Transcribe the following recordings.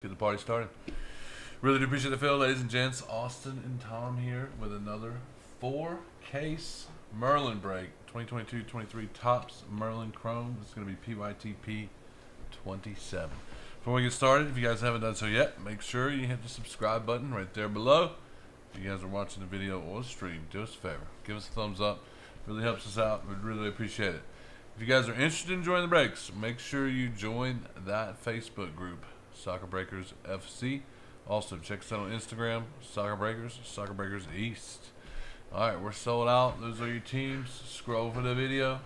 Get the party started. Really do appreciate the fill, ladies and gents. Austin and Tom here with another four case Merlin break. 2022-23 Topps Merlin Chrome. It's going to be PYTP 27. Before we get started, if you guys haven't done so yet, make sure you hit the subscribe button right there below. If you guys are watching the video or stream, do us a favor. Give us a thumbs up. It Really helps us out. We'd really appreciate it. If you guys are interested in joining the breaks, make sure you join that Facebook group. Soccer Breakers FC. Also, check us out on Instagram, Soccer Breakers, Soccer Breakers East. All right, we're sold out. Those are your teams. Scroll for the video.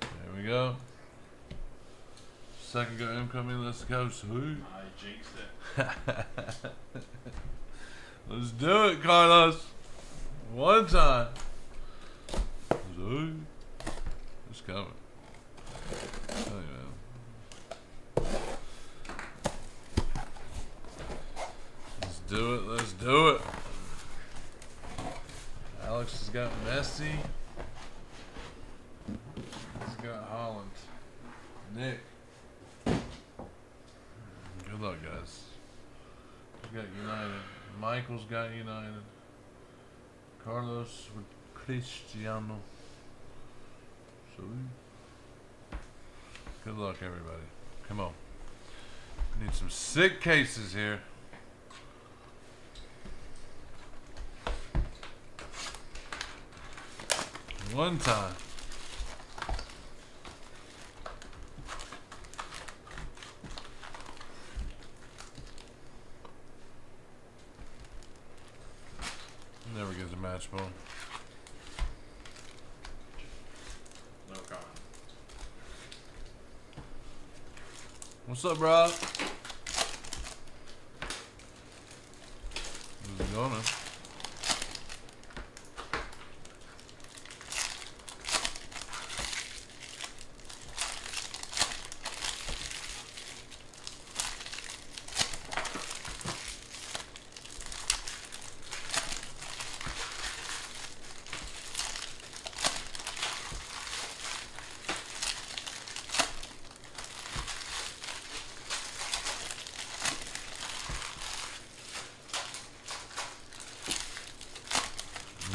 There we go. Second go incoming. Let's go. Sweet. I jinxed it. Let's do it, Carlos. One time. Sweet. It's coming. Let's do it. Let's do it. Alex has got Messi. He's got Haaland. Nick. Good luck, guys. We got United. Michael's got United. Carlos with Cristiano. So. Good luck, everybody. Come on. Need some sick cases here. One time. Never gets a match ball. No comment. What's up, bro? How's it going, man?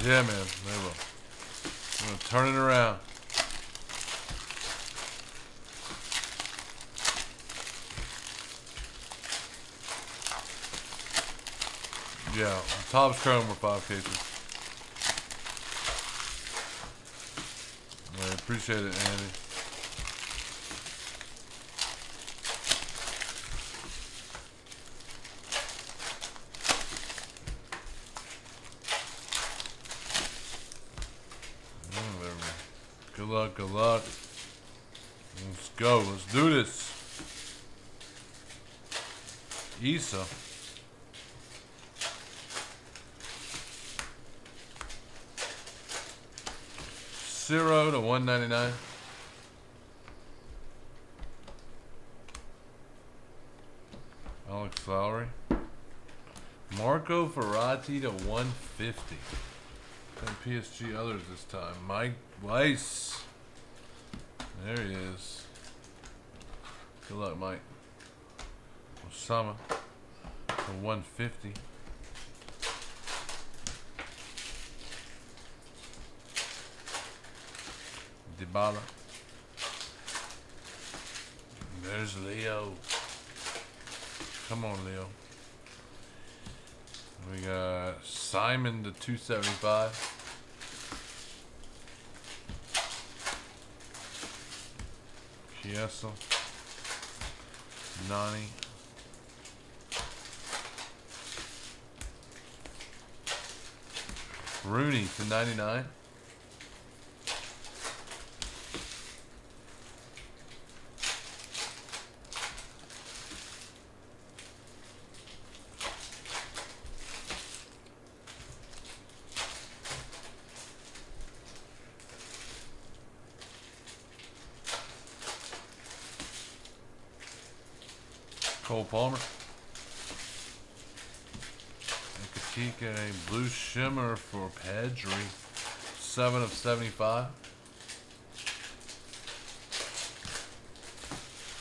Yeah, man. They will. I'm gonna turn it around. Topps Chrome were five cases. I appreciate it, Andy. Oh, there we go. Good luck, good luck. Let's go. Let's do this. Issa. Zero to one ninety nine. Alex Lowry. Marco Verratti to one fifty. And PSG others this time. Mike Weiss. There he is. Good luck, Mike. Osama for 150. Dybala. There's Leo. Come on, Leo. We got Simon to 275. Chiesa. Nani. Rooney to 99. Palmer. Katika, a blue shimmer for Pedri. 7 of 75.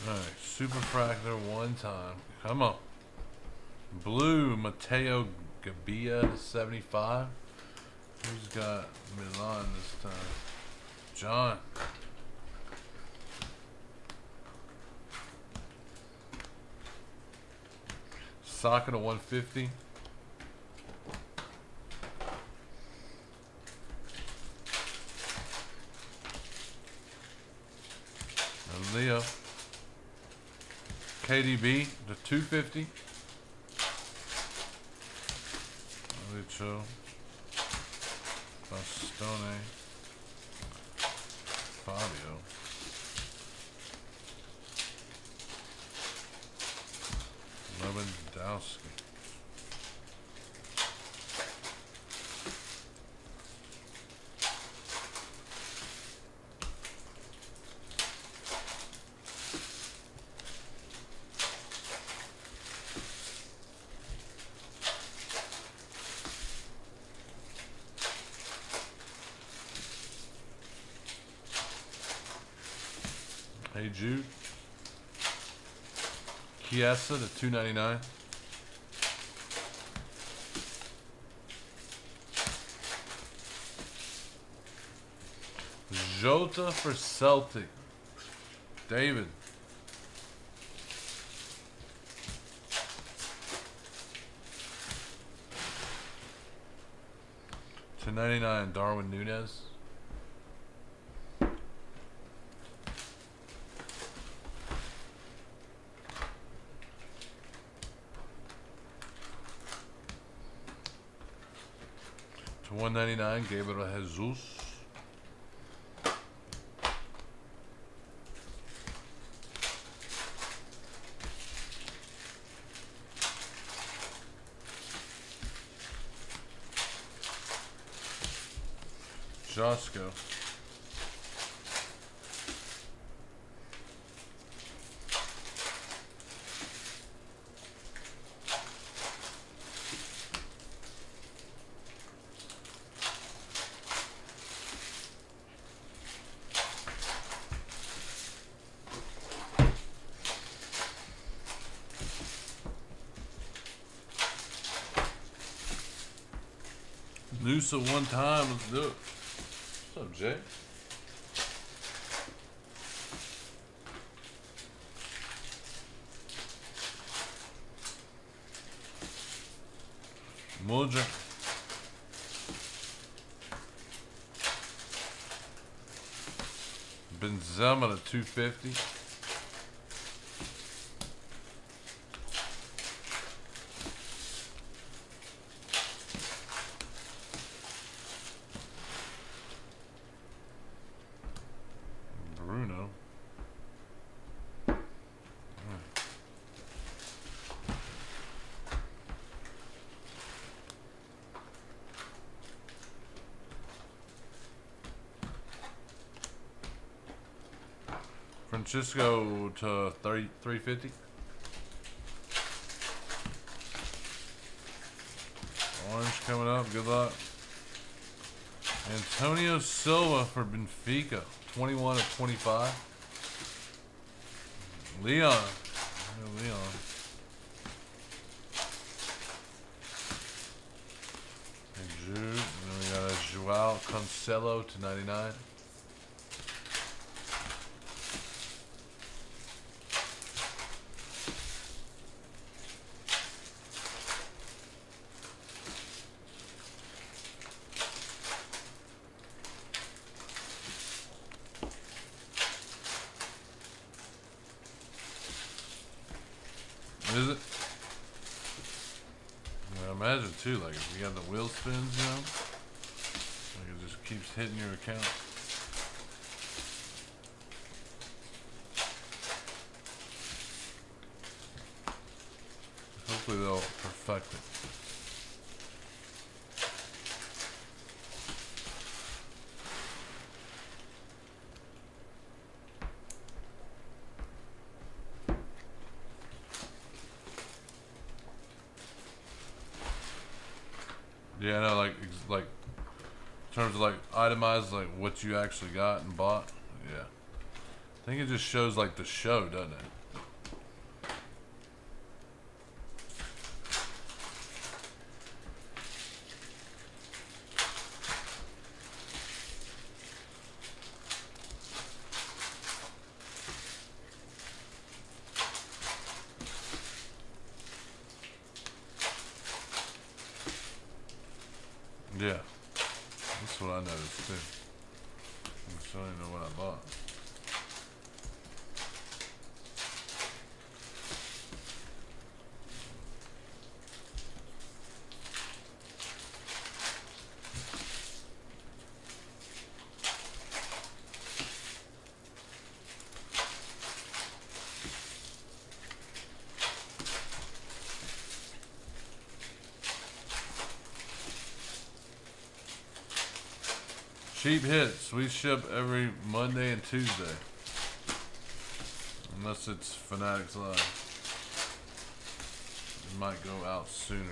Alright, Super Fractor one time. Come on. Blue, Matteo Gabbia, 75. Who's got Milan this time? John. Saka to 150. And Leo. KDB to 250. Lucho. Bastoni. Fabio. Lewandowski. Hey Jude. Chiesa to 299. Jota for Celtic. David. To 99, Darwin Nunez. 199, Gabriel Jesus. Josko. Nusa one time, let's do it. What's up, Jay? Moja. Benzema to 250. Francisco to 30, 350. Orange coming up. Good luck. Antonio Silva for Benfica. 21 of 25. Leon. Yeah, Leon. And. And then we got a Joao Cancelo to 99. Is it? Yeah, I imagine too, like if you got the wheel spins, like it just keeps hitting your account. Hopefully they'll perfect it. Yeah, no, like ex- like in terms of like itemized, like what you actually got and bought. Yeah, I think it just shows like the show, doesn't it? Yeah. That's what I noticed too. I still don't even know what I bought. Cheap hits. We ship every Monday and Tuesday. Unless it's Fanatics Live. It might go out sooner.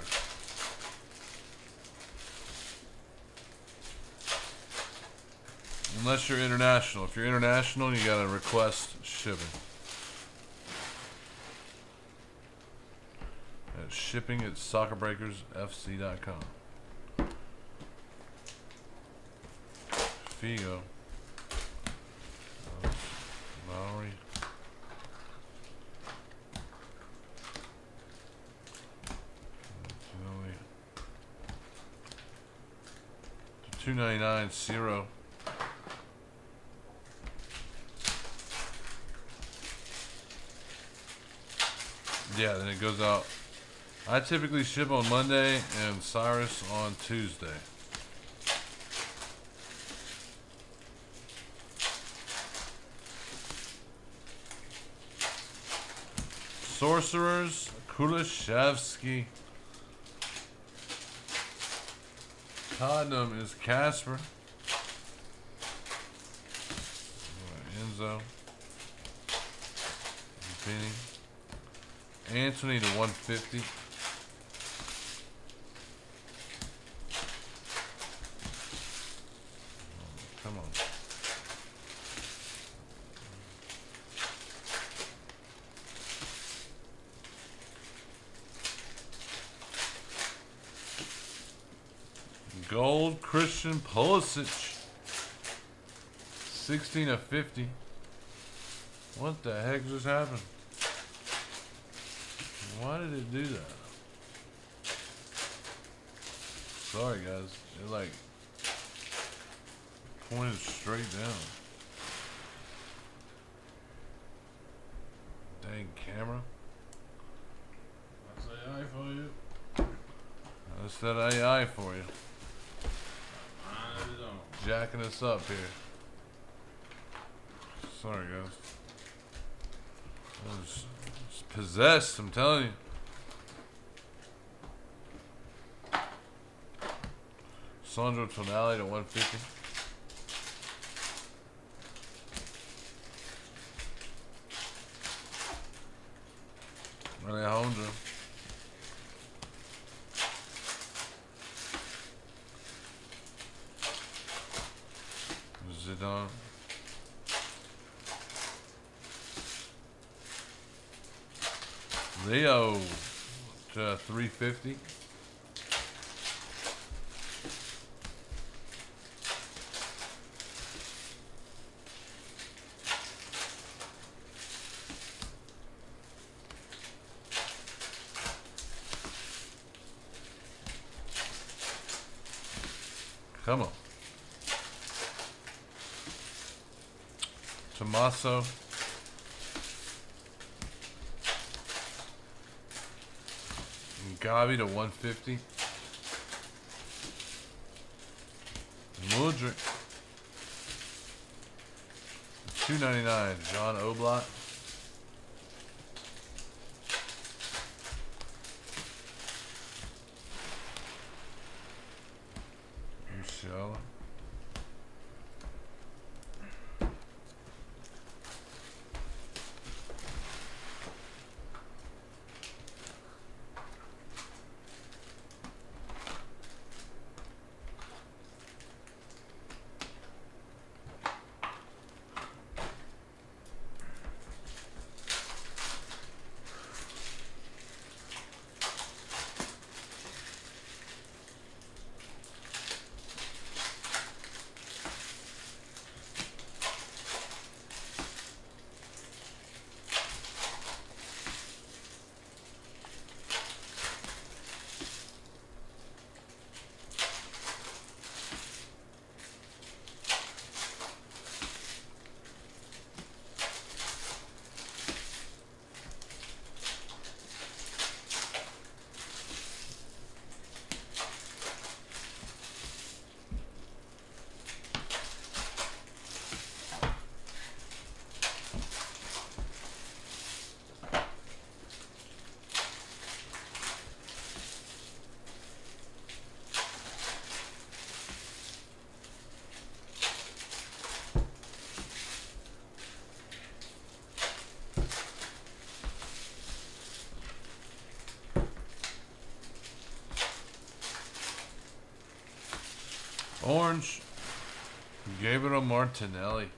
Unless you're international. If you're international, you gotta request shipping. At shipping at soccerbreakersfc.com. Figo. Uh, Lowry. Two ninety nine zero. Yeah, then it goes out. I typically ship on Monday and Cyrus on Tuesday. Sorcerers, Kulusevski. Tottenham is Casper. Enzo. Benny. Anthony to 150. Come on. Gold Christian Pulisic. 16 of 50. What the heck just happened? Why did it do that? Sorry guys. It like pointed straight down. Dang camera. That's AI for you. That's that AI for you. Jacking us up here. Sorry guys. I was, was possessed, I'm telling you. Sandro Tonali to 150. Alejandro. Zidane. Leo to 350. Come on. Tommaso. Gavi to 150. Mudryk. 299. John Oblak. Musiala. Orange. Gabriel Martinelli.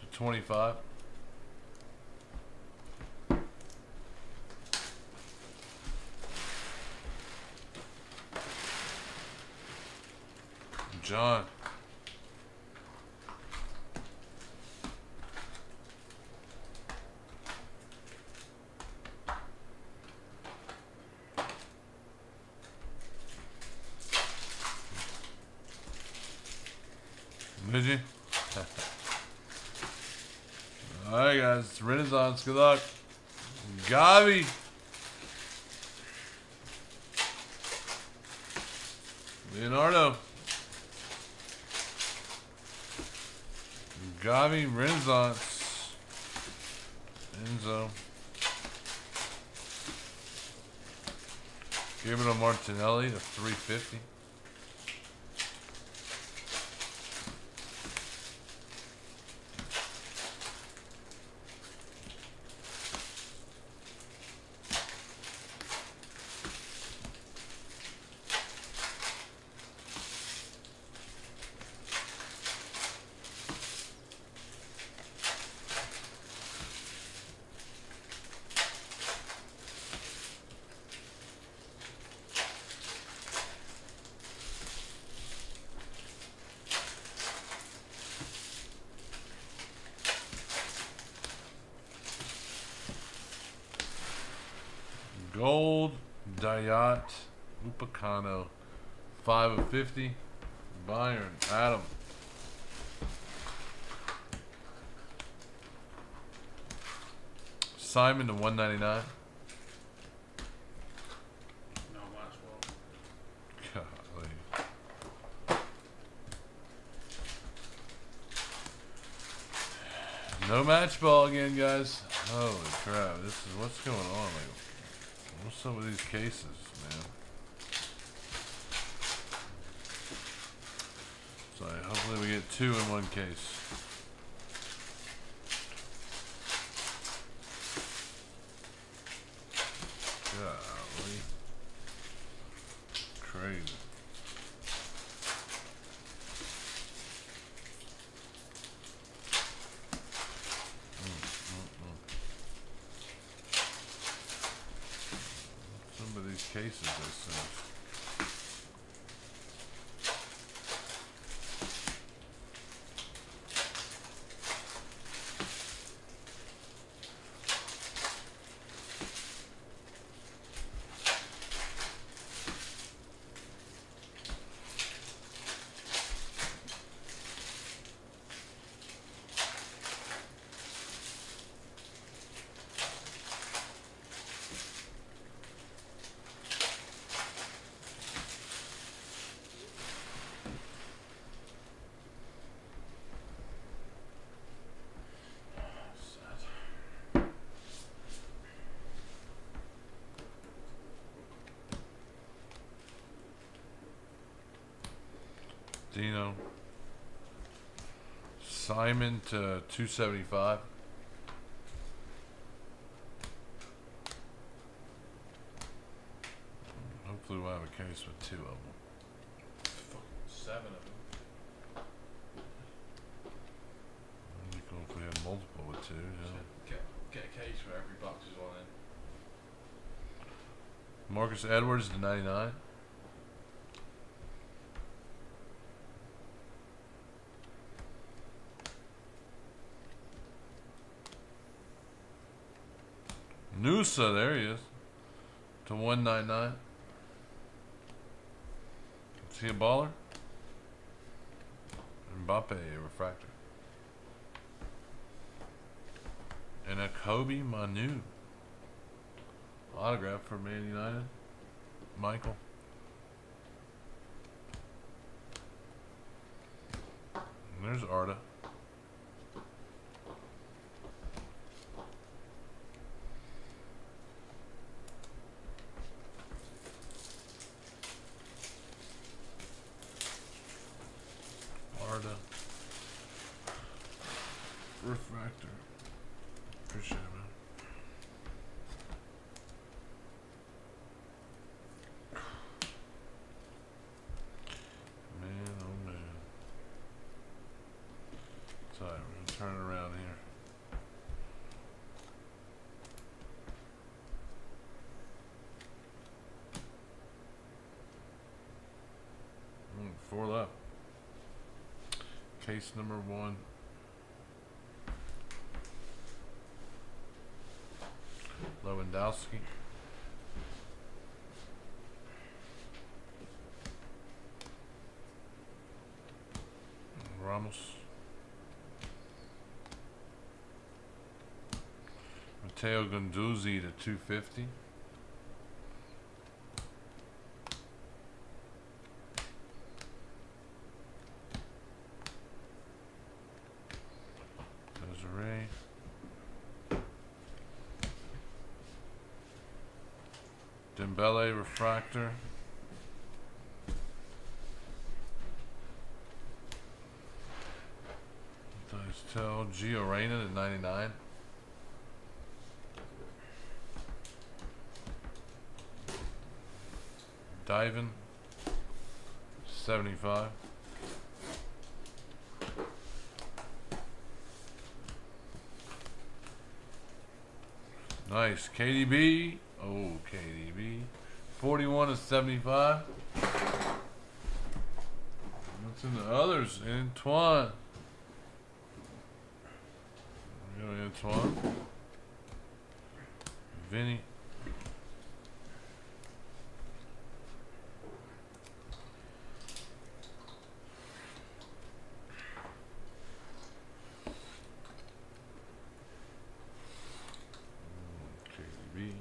To 25. John. Did you? Alright guys, Renaissance. Good luck. Gavi. Leonardo. Gavi Renaissance. Enzo. A Martinelli to 350. Gold, Dayot, Upamecano, 5 of 50. Bayern, Adam. Simon to 199. No match ball. Golly. No match ball again, guys. Holy crap. This is what's going on. Like, what's some of these cases, man? So we get two in one case. Golly. Crazy. Some of these cases they sent. Sad. Dino. Simon to 275. Hopefully we'll have a case with two of them. Fucking seven of them. That'd if we had multiple with two. Yeah. Get, get a case where every box is one in. Marcus Edwards to 99. Nusa, there he is. To 199. Is he a baller? Mbappe, a refractor. And a Kobbie Mainoo. Autograph for Man United. Michael. dude. Appreciate it, man. Man, oh man. Sorry, we're gonna turn it around here. Four left. Case number one. Lewandowski. Ramos. Matteo Ganduzzi to 250. Desiree. Dembele refractor. Dice tell Gio Reyna at 99. Diving. 75. Nice. KDB. Oh, KDB. 41 to 75. What's in the others? Antoine. We Antoine. Vinny. KDB.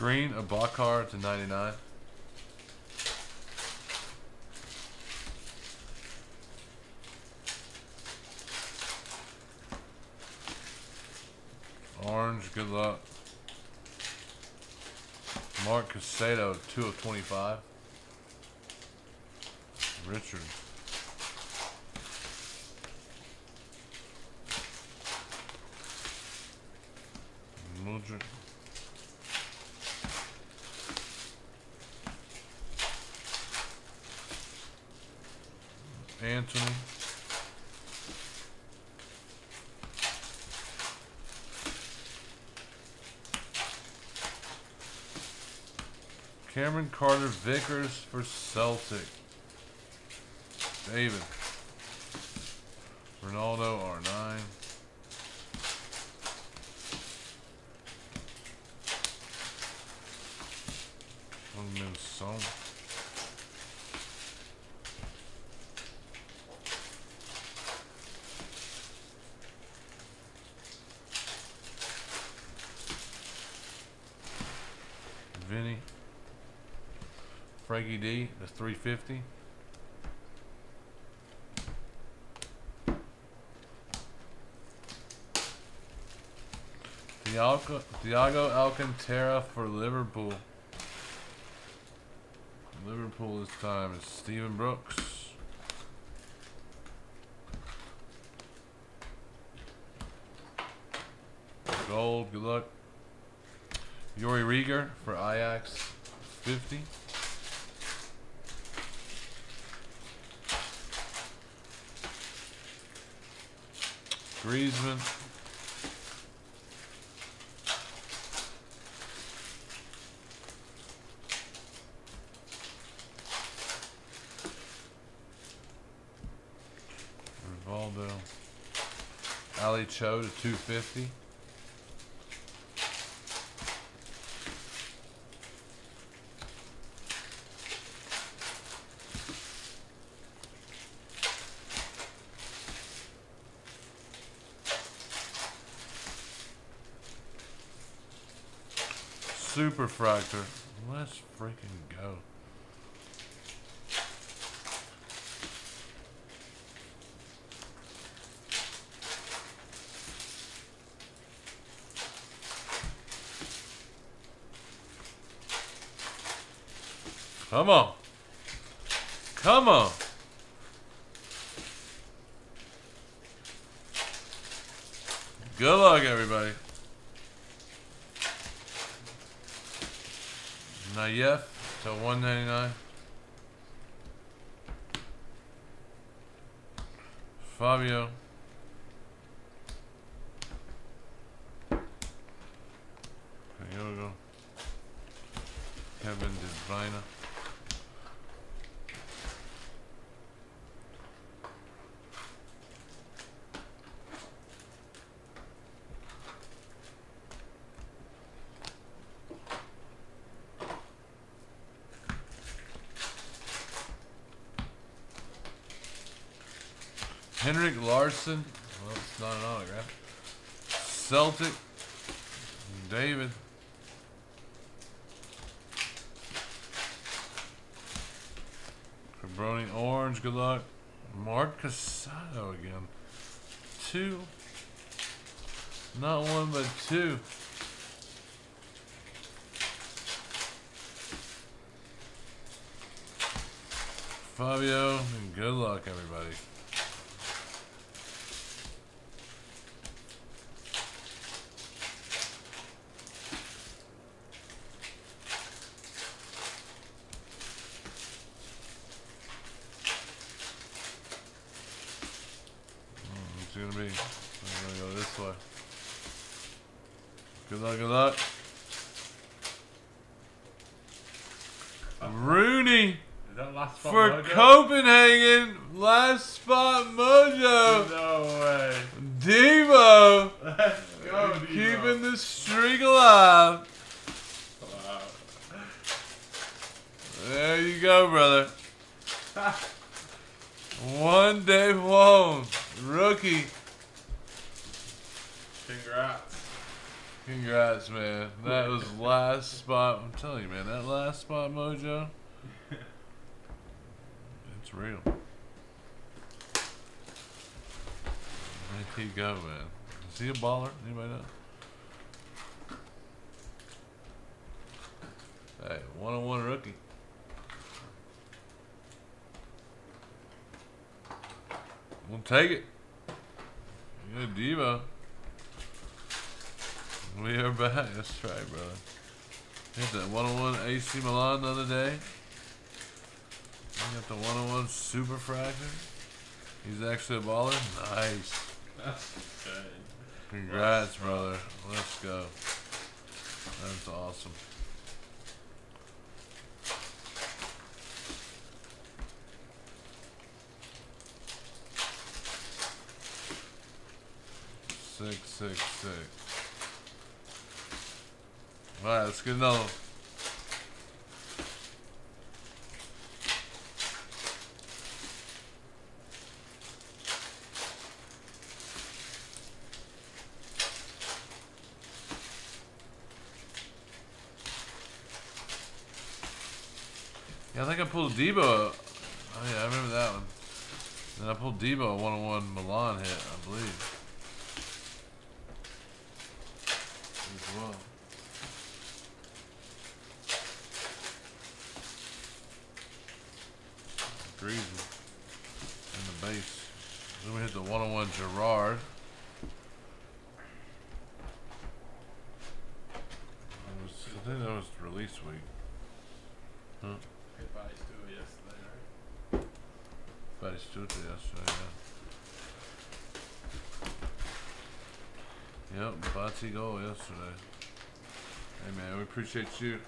Green, a to 99. Orange, good luck. Mark Casado, 2 of 25. Richard. Mildred. Anthony. Cameron Carter Vickers for Celtic. David. Ronaldo Frankie D, that's 350. Thiago, Thiago Alcantara for Liverpool. Liverpool this time is Stephen Brooks. Gold, good luck. Youri Regeer for Ajax, 50. Griezmann. Rivaldo. Ali Cho to 250. Super Fractor. Let's freaking go. Come on. Come on. Good luck, everybody. Nayef to 199. Fabio. Well, it's not an autograph. Celtic. David. Cabroni Orange. Good luck. Mark Casado again. Two. Not one, but two. Fabio, and good luck, everybody. Mm, It's gonna be. I'm gonna go this way. Good luck, good luck. Rooney Is that last spot for mojo? Copenhagen. Last spot mojo. No way. Devo Let's go, Dino. keeping the streak alive. Wow. There you go, brother. One day won. Rookie. Congrats. Congrats, man. That was last spot. I'm telling you, man, that last spot mojo. It's real. There he go, man. Is he a baller? Anybody know? Hey, one on one rookie. Take it. Good diva. We are back. That's right, brother. Hit that one on one AC Milan the other day. We got the one on one super fractor. He's actually a baller. Nice. That's insane. Congrats, brother. Let's go. That's awesome. Six, six, six. Alright, let's get another. Yeah, I think I pulled Debo. Oh yeah, I remember that one. Then I pulled Debo a one-on-one Milan hit, I believe. As well. Greasy. And the base. Then we hit the one-on-one Gerard. That was, I think that was release week. Hit by Stu yesterday, right? Stewart yesterday, yeah. Yep, Batsy goal yesterday. Hey man, we appreciate you.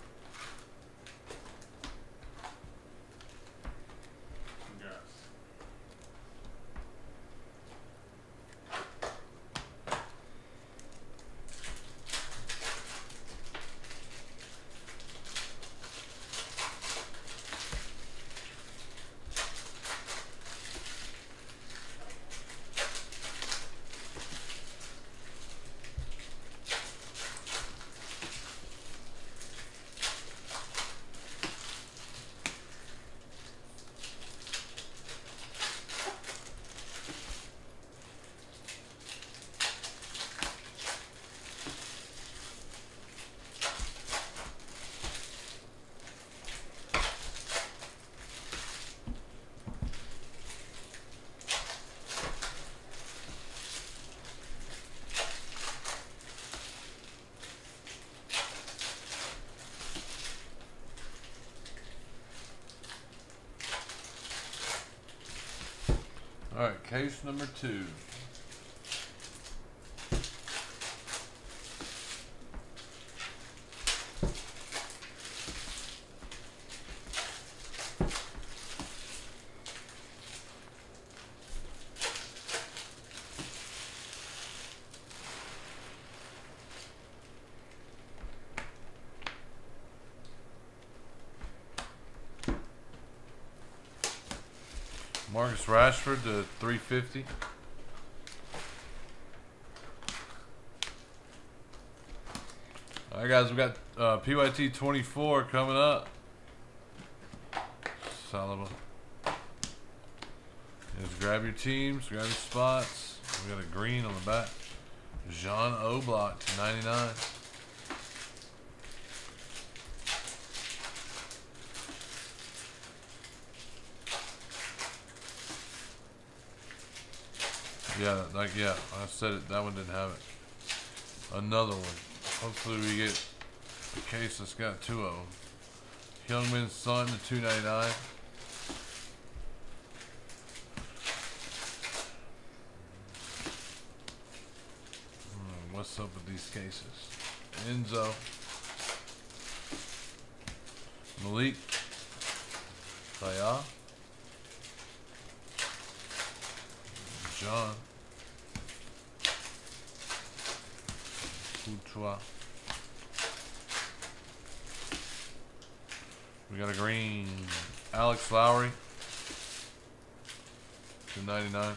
Case number two. Marcus Rashford to 350. All right, guys, we got uh, PYT 24 coming up. Saliba. Just grab your teams, grab your spots. We got a green on the back. Jean Oblak to 99. Yeah, like yeah, I said it. That one didn't have it. Another one. Hopefully we get a case that's got two of them. Heung-min Son to two ninety nine. Hmm, What's up with these cases? Enzo. Malik. Thaya. John. Courtois. We got a green. Alex Lowry. To 99.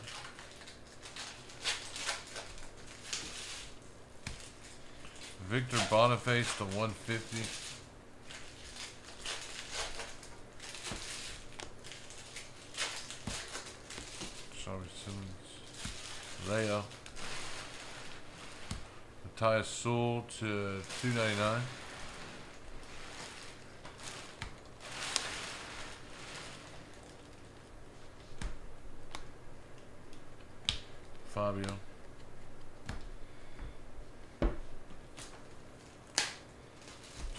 Victor Boniface to 150. Sorry, Simmons. Leo. Matthias Sewell to 299. Fabio.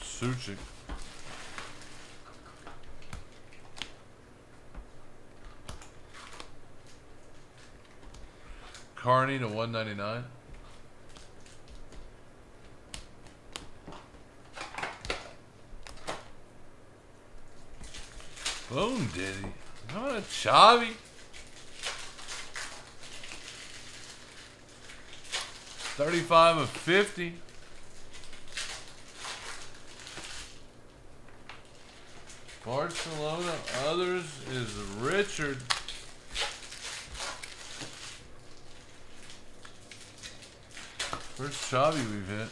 Suchik. Carney to 199. Boom Diddy. About a Chavi? Thirty-five of fifty. Barcelona. Others is Richard. First Chavi we've hit.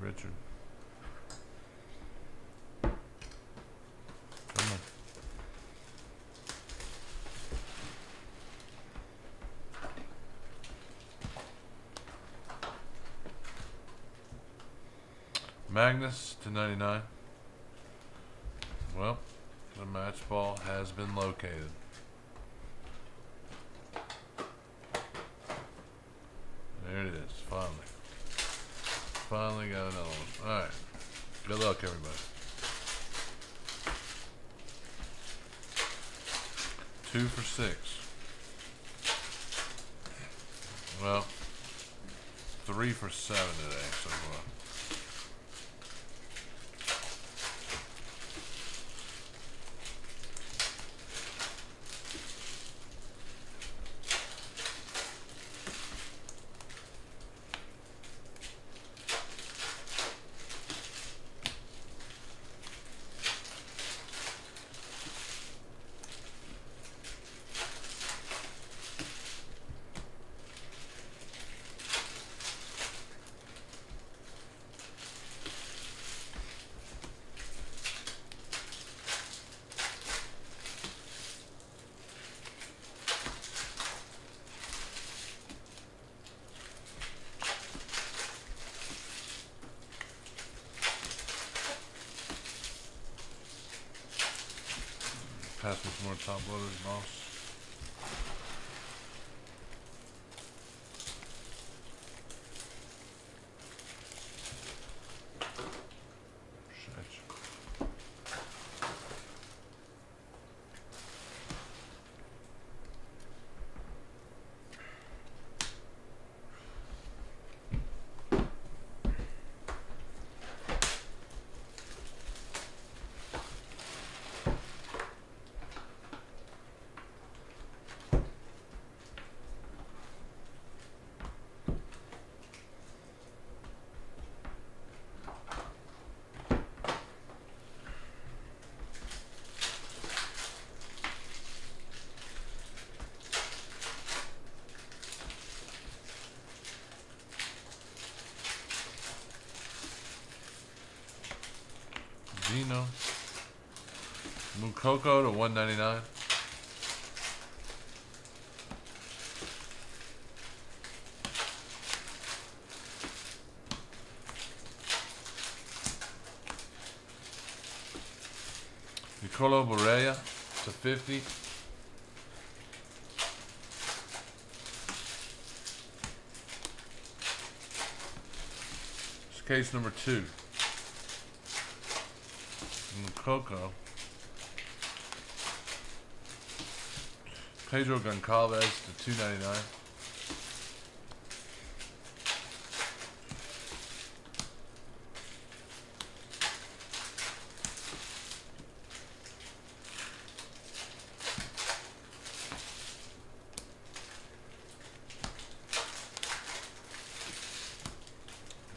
Richard. Come on. Magnus to 99. Well, the match ball has been located. There it is, finally. Finally got another one. Alright. Good luck, everybody. Two for six. Well, three for seven today so far. Pass me some more top loaders, boss. Mukoko to 199. Nicolo Borea to 50. It's case number two. Coco. Pedro Goncalves to two ninety nine.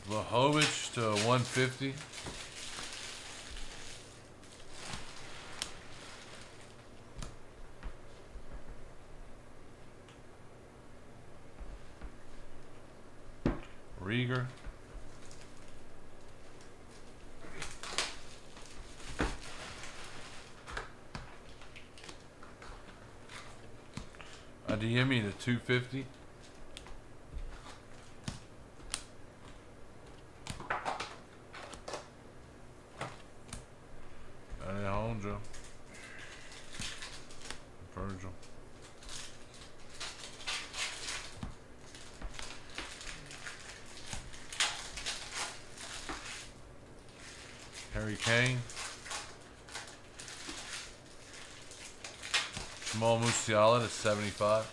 Vlahovic to one fifty. Rieger. Adeyemi to 250. Alejandro. Virgil. Harry Kane. Jamal Musiala to 75.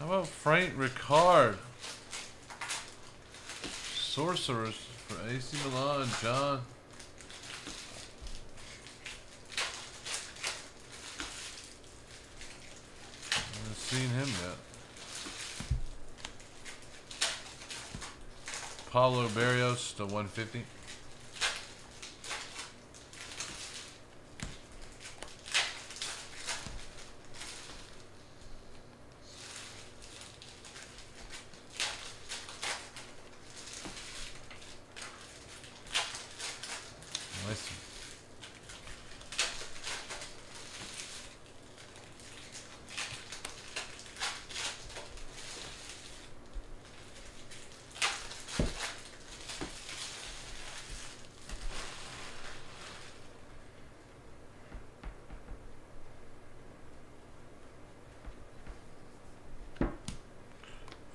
How about Frank Rijkaard? Sorcerers for AC Milan, John. haven't seen him yet. Pablo Barrios to 150. Nice.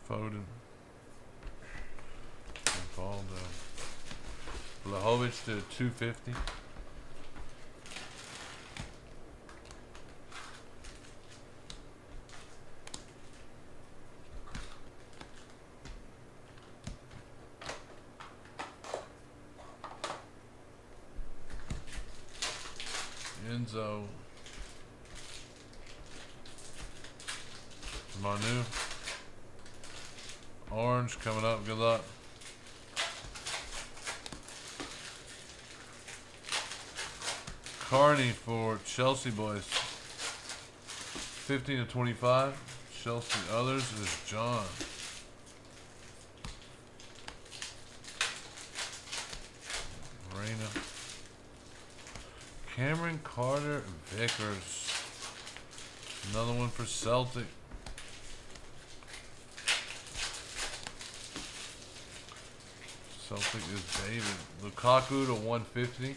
Foden. Fall down. Vlahovic to 250. Enzo. Manu. Orange coming up. Good luck. Carney for Chelsea boys. 15 to 25. Chelsea others is John. Reina. Cameron Carter Vickers. Another one for Celtic. Celtic is David. Lukaku to 150.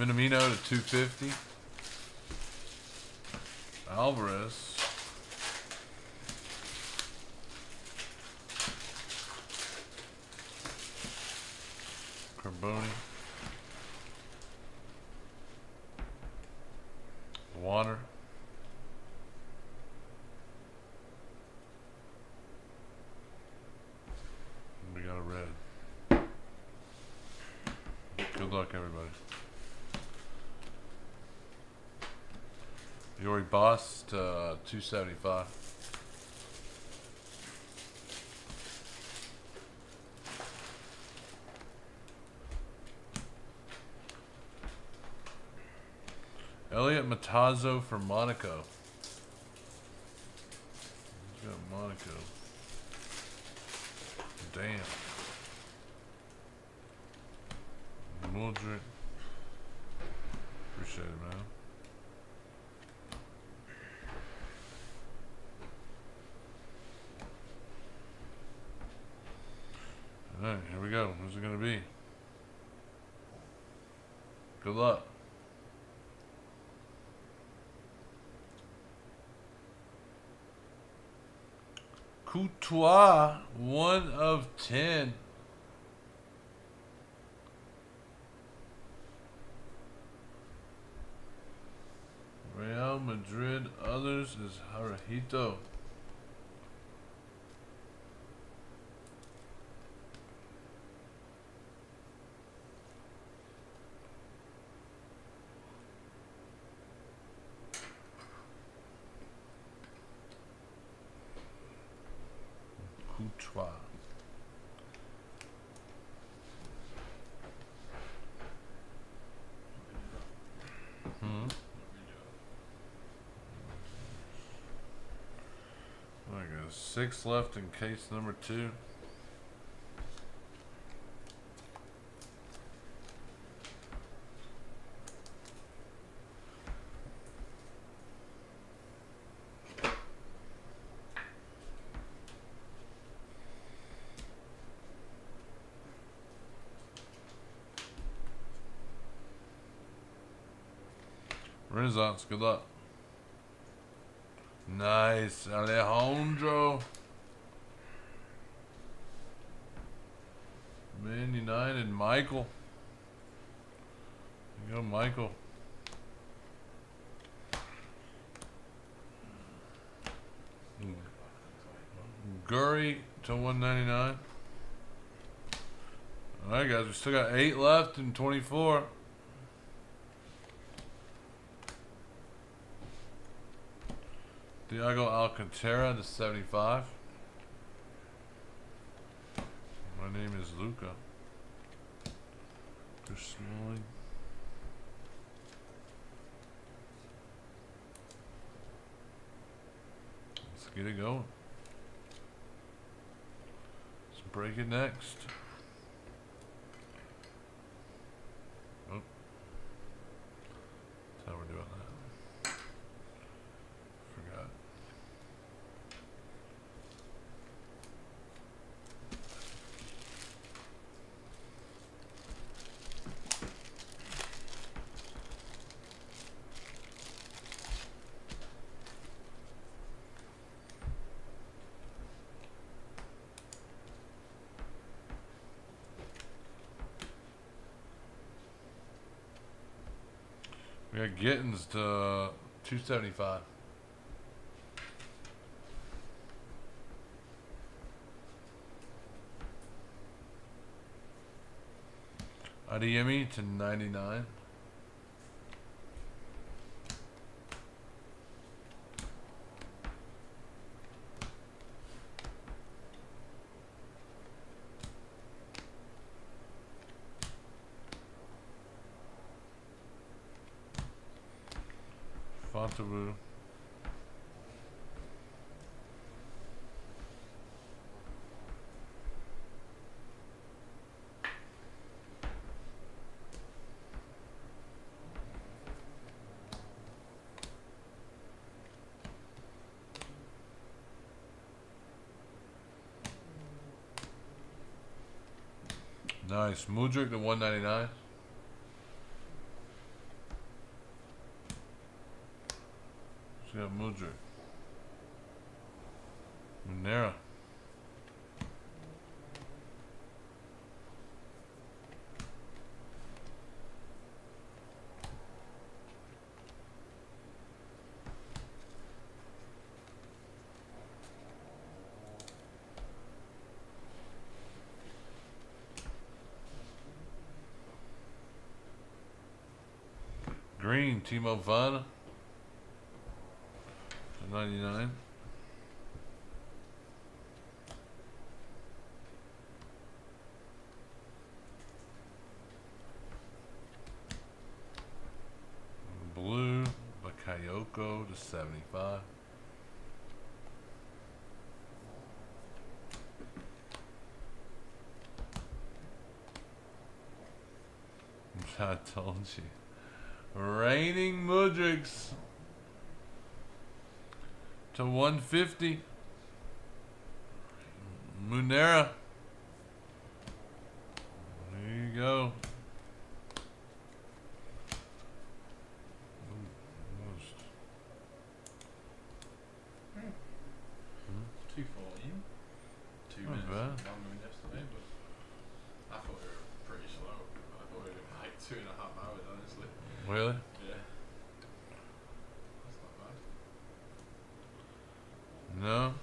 Minamino to 250. Alvarez. Carboni. Water. We got a red. Good luck, everybody. Yori Boss to uh, 275. Eliot Matazo for Monaco. He's got Monaco. Damn. Mildred. Appreciate it, man. Alright, here we go. Who's it gonna be? Good luck. Courtois, one of ten. Real Madrid, others is Harajito. Courtois. Hmm. Like a six left in case number two. Renaissance, good luck. Nice, Alejandro. Man United, Michael. go, Michael. Gurry to 199. All right, guys, we still got eight left and 24. Diego Alcantara to 75. My name is Luca. Smalling. Let's get it going. Let's break it next. Oh. That's how we're doing that. Forgot. We got Gittens to 275. Adeyemi to 99. Nice. Mudryk to 199. So we got Mudryk. Munera. Green, Timo to 99. Blue, Bakayoko to 75. I told you. Raining Mudryks to 150. Munera. There you go. Two fourteen. Two Not minutes bad. longer than yesterday, but I thought we were pretty slow. I thought we were like two and a half hours, honestly. Really? Yeah. That's not bad. No.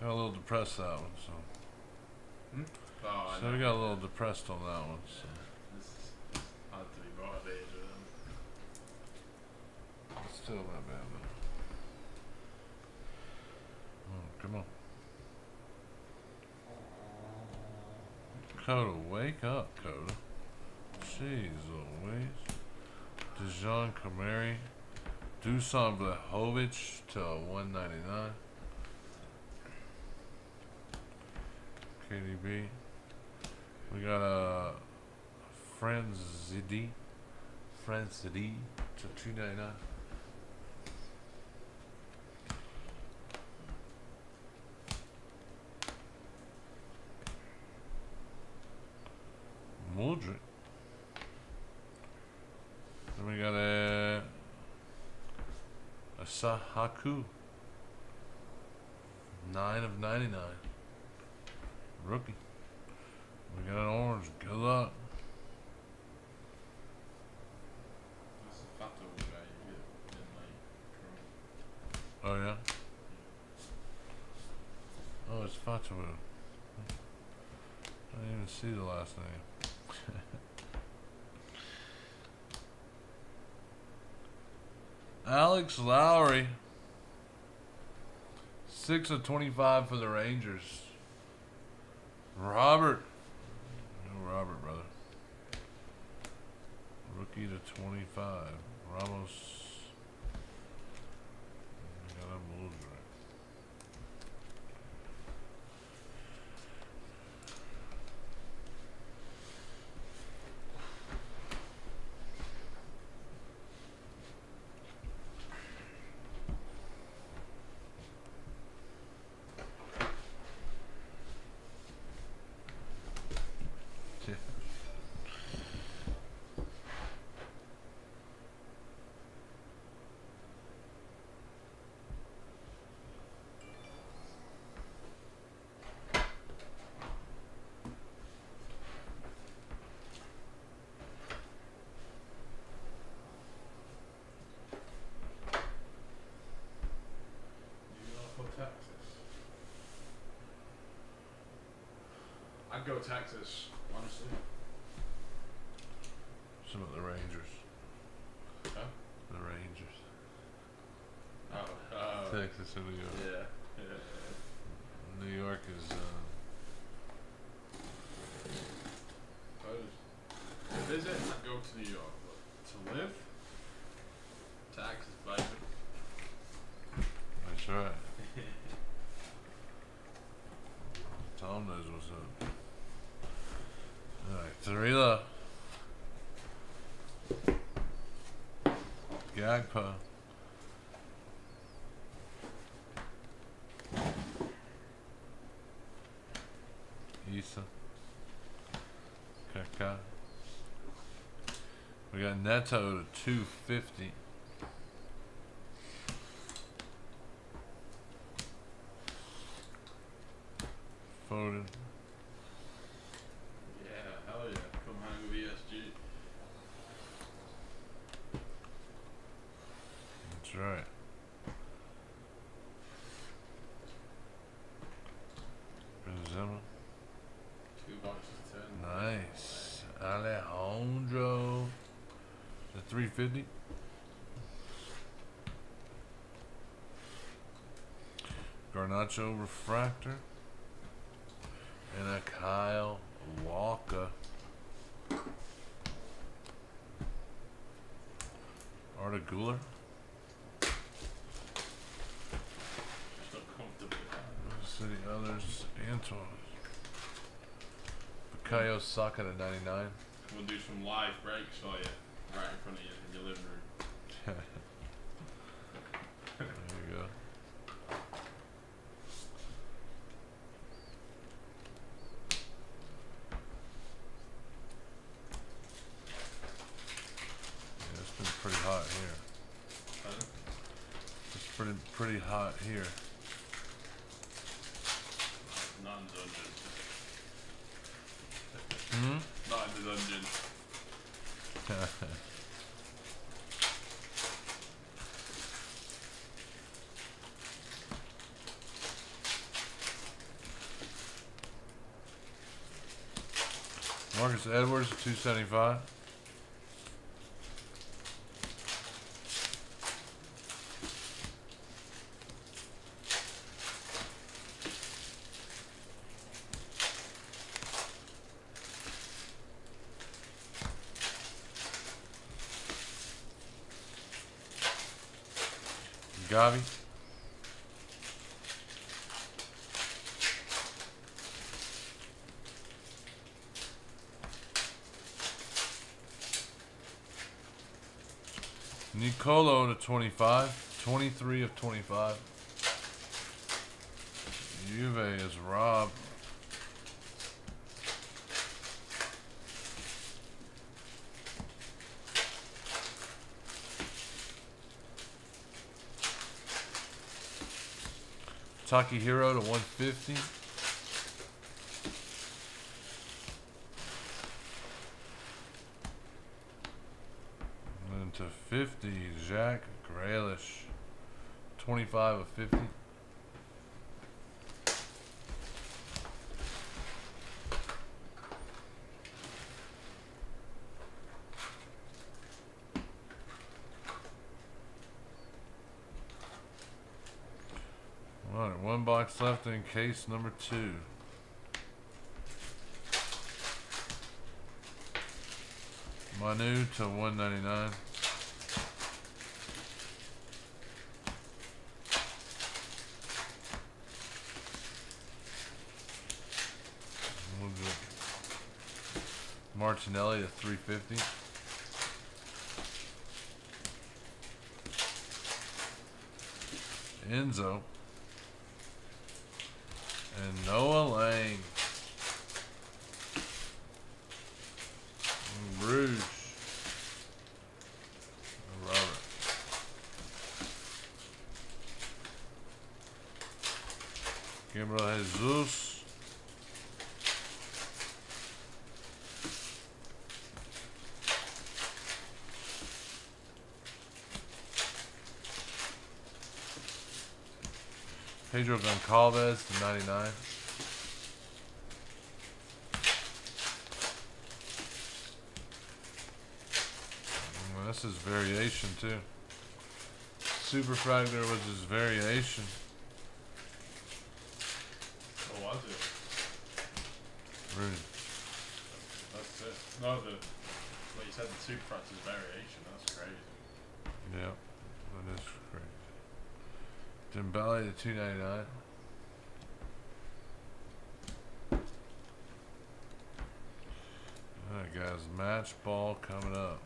Got a little depressed that one, so. Oh, I So know. we got a little depressed on that one. So. This is it's hard to be motivated with them. Still not bad though. Oh, come on. Coda, wake up, Coda. Jeez Louise. Dejan Kamari. Dusan Vlahovic to 199. KDB. We got a uh, Franzidi. Franzidi to 299. Haku. 9 of 99. Rookie. We got an orange. Good luck. Oh, yeah? Oh, it's Fatu. I didn't even see the last name. Alex Lowry. Six of twenty-five for the Rangers. Robert. No Robert, brother. Rookie to twenty-five. Ramos. I got him a little bit. Yeah. You gonna put Texas? I'd go Texas, honestly. Some of the Rangers. Huh? The Rangers. Oh, uh, Texas and New York. yeah, yeah. New York is. Uh, to visit, I'd go to New York, but to live, Texas, baby. that's right. Tom knows what's up. Three. Gagpa. Issa. Kaka. We got Neto to 250. Foden. Yeah, hell yeah. Come hang with ESG. That's right. Benzema. Two boxes of ten. Nice. Alejandro. The 350. Garnacho Refractor. And a Kyle Walker. Arda Guler. The others. Antoine. Bukayo Saka to 99. We'll do some live breaks for you, right in front of you in your living room. There you go. Yeah, it's been pretty hot here. Pardon? It's pretty pretty hot here. Not in the dungeon. Hmm. Not in the dungeon. Marcus Edwards, two seventy five. Gavi. Nicolo to 25. 23 of 25. Juve is Rob. Takahiro to 150. And then to 50, Jack Grealish. 25 of 50. All right, one box left in case number two. Manu to 199. We'll do Martinelli to 350. Enzo. And Noah Lang. Rouge. Robert. Gabriel Jesus. Pedro Goncalves to 99. Well, this is variation too. Super Fractor was his variation. What was it? Rooney. That's it. No, the. Well, you said the Super Fractor variation. That's crazy. Yeah, that is crazy. Dembele to 299. Alright guys, match ball coming up.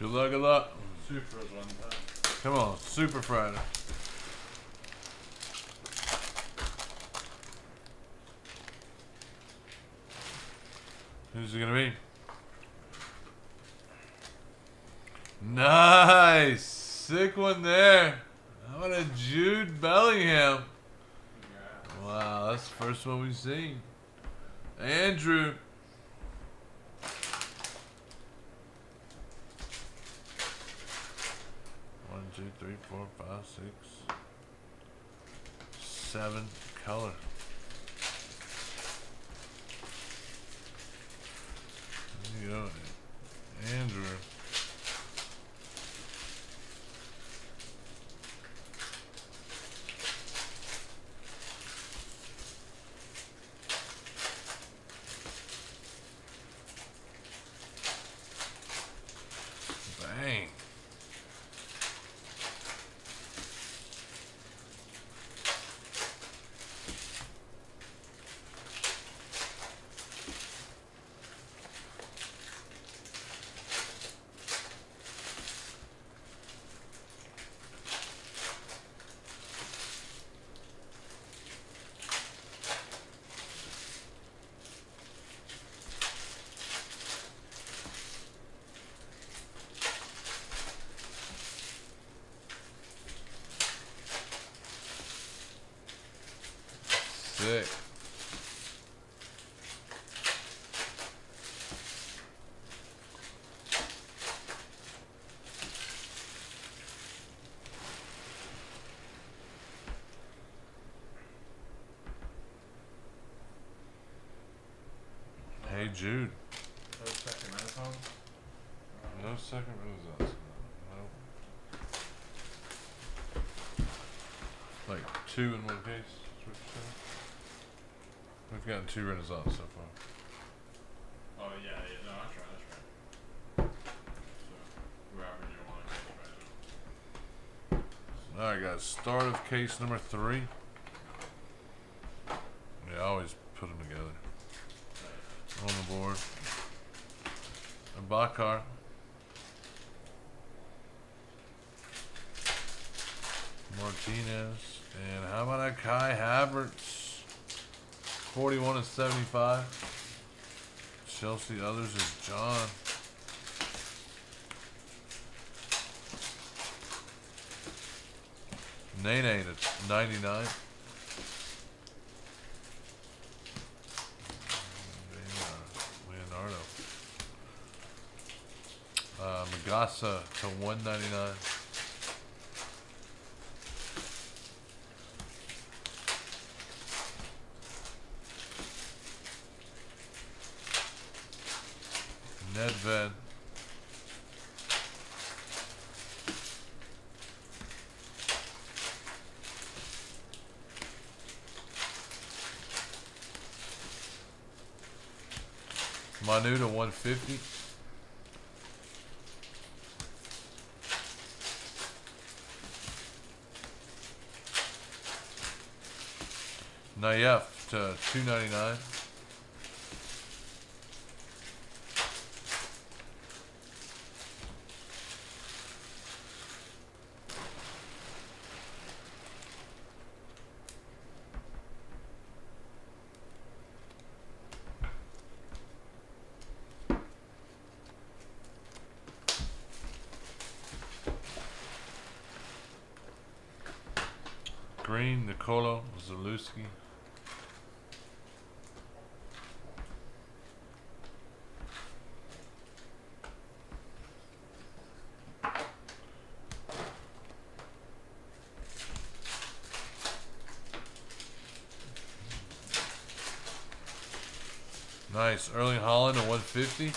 Good luck, good luck. Super one time. Come on, Super Friday. Who's it gonna be? Nice, sick one there. How about a Jude Bellingham? Wow, that's the first one we've seen. Andrew. One, two, three, four, five, six, seven color. There you go. Andrew. Bang. Jude. No second Renaissance. No second Renaissance. No. Like two in one case. is what you're saying? We've gotten two Renaissance so far. Oh yeah, yeah. No, that's right. That's right. So whoever you want to take right now. Alright, guys. Start of case number three. Yeah, I always put them together. On the board. Bakar. Martinez. And how about a Kai Havertz? 41 and 75. Chelsea others is John. Nene to 99. Leonardo. Uh, Magasa to 199. Nedved. Manu to 150. Nayef to 299. Green, Nicolo, Zalewski. Nice. Erling Haaland at 150.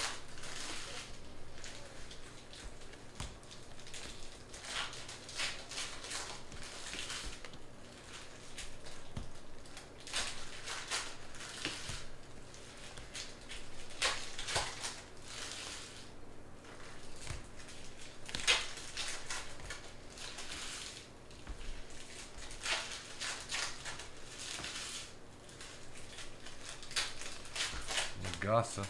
Magasa.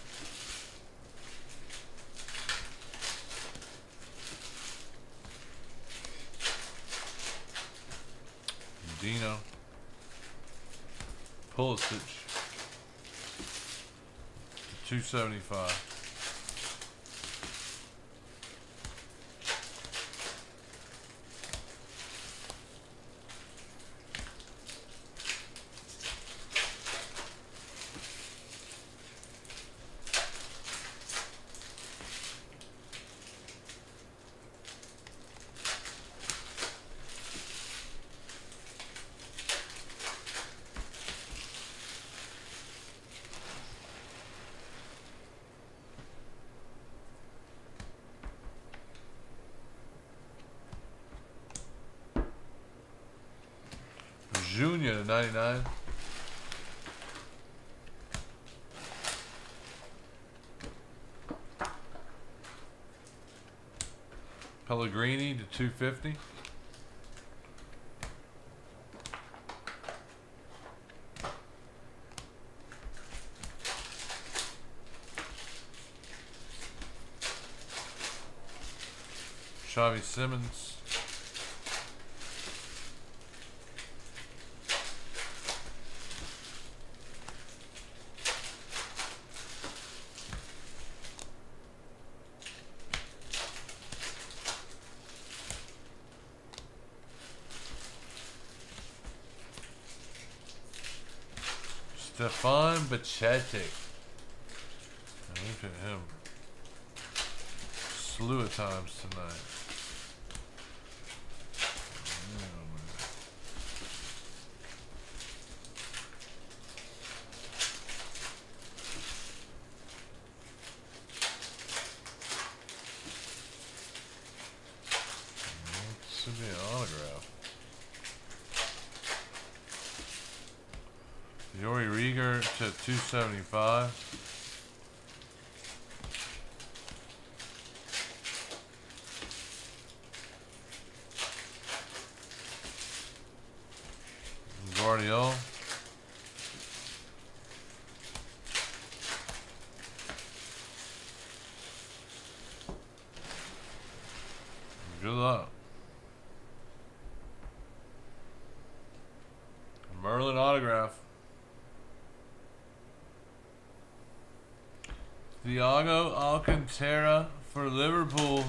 Dino. Pulisic. 275. Junior to 99. Pellegrini to 250. Xavi Simons. Bajcetic. I looked at him. Slew of times tonight. Yeah, man. Could be an autograph. Youri Regeer to 275. Guardiola. Good luck. Merlin autograph. Thiago Alcantara for Liverpool.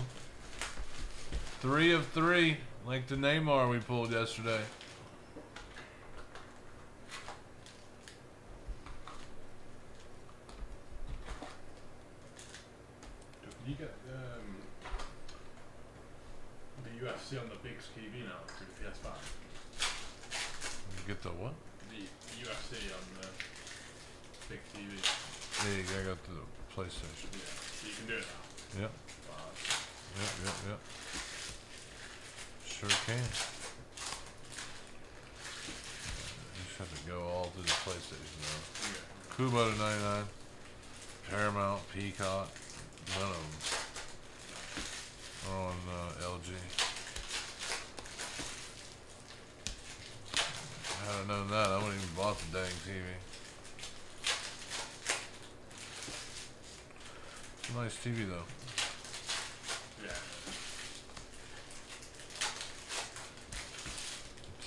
Three of three, like the Neymar yesterday. You get um, the UFC on the big TV now through the PS5. You get the what? The UFC on the big TV. Yeah, you gotta go to the PlayStation. Yeah, so you can do it now. Yep, yep, yep, yep. Sure can. You just have to go all through the PlayStation now. yeah. Kubo to 99. Paramount, Peacock, none of them are on uh, LG. Had I known that, I wouldn't even bought the dang TV. It's a nice TV though. Yeah.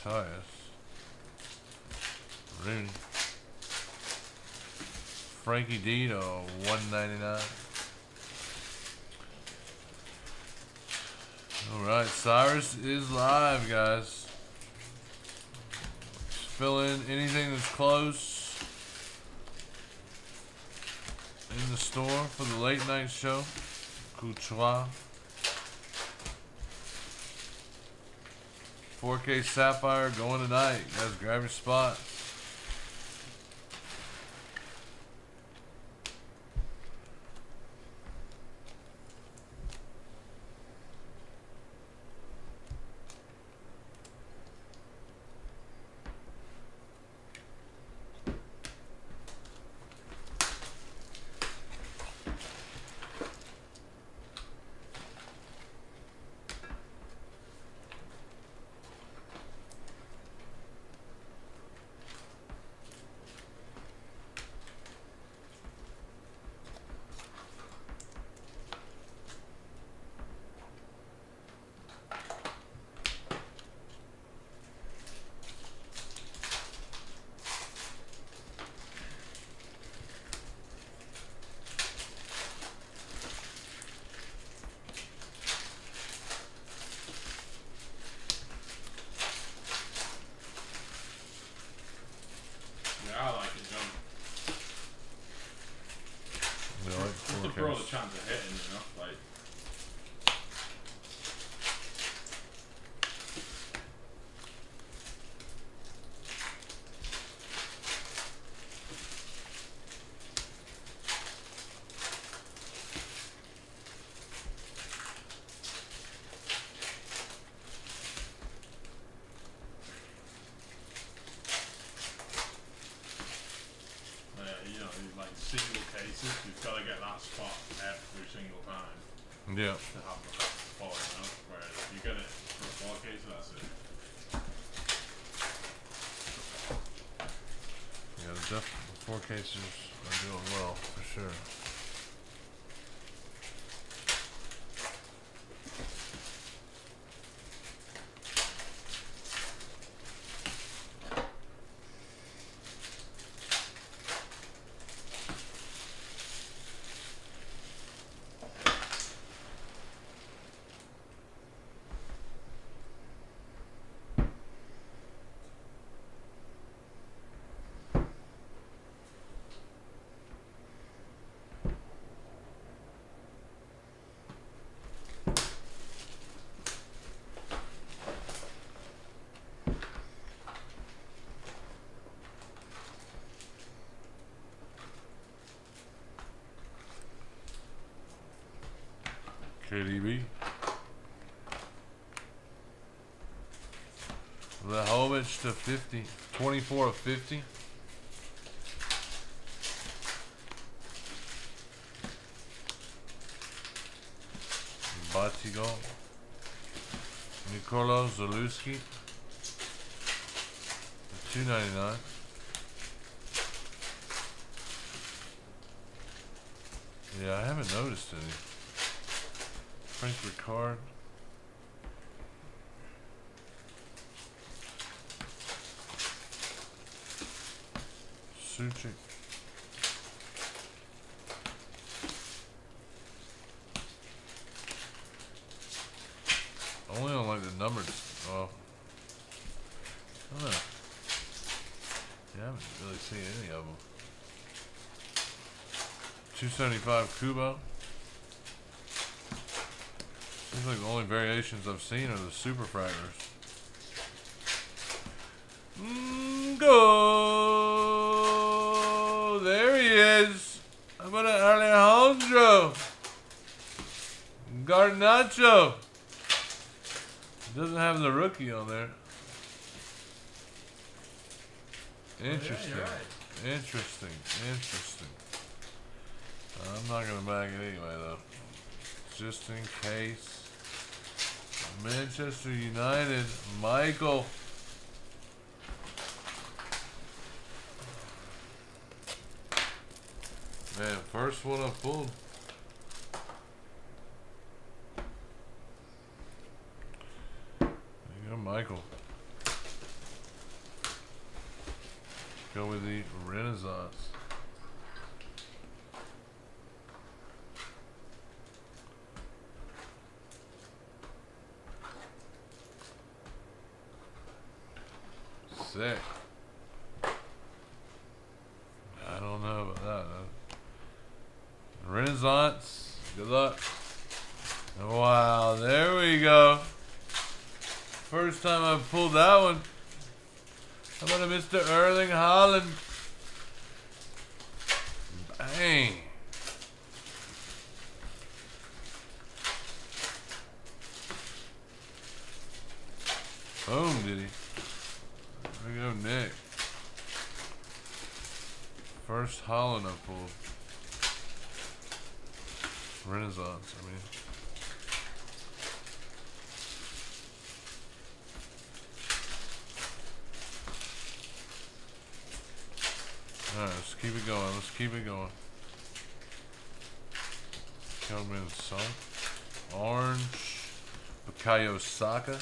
Tyus. Rooney. Frankie Dino, 199. Alright, Cyrus is live, guys. Just fill in anything that's close in the store for the late night show. Couture. 4K Sapphire going tonight. Guys, grab your spot. Yeah, I like it, John. We like Just to throw the 4K. Chance of hitting, you know? Like, single cases, you've got to get that spot. Yeah. to the? Whereas if you get it for a case, that's it. Yeah, the, def- the four cases are doing well for sure. KDB. Lehovich to 50. 24 of 50. Batigo. Nikolo Zalewski. 299. Yeah, I haven't noticed any. Frank Rijkaard. Sucic. Only don't like the numbers. Well, I don't know. Yeah, I haven't really seen any of them. 275 Kubo. Seems like the only variations I've seen are the super fractors. Mm, go! There he is! How about Alejandro? Garnacho! Doesn't have the rookie on there. Interesting. right. Interesting. Interesting. I'm not gonna bag it anyway though. Just in case. Manchester United, Michael. Man, first one I pulled. There Michael. Go with the Renaissance. Sick. I don't know about that. though. Renaissance. Good luck. Wow, there we go. First time I've pulled that one. How about a Mr. Erling Haaland? Bang. Boom, did he? There we go, Nick. First Renaissance, I mean. Alright, let's keep it going. Let's keep it going. Come Kelvin Son. Orange. Bukayo Saka.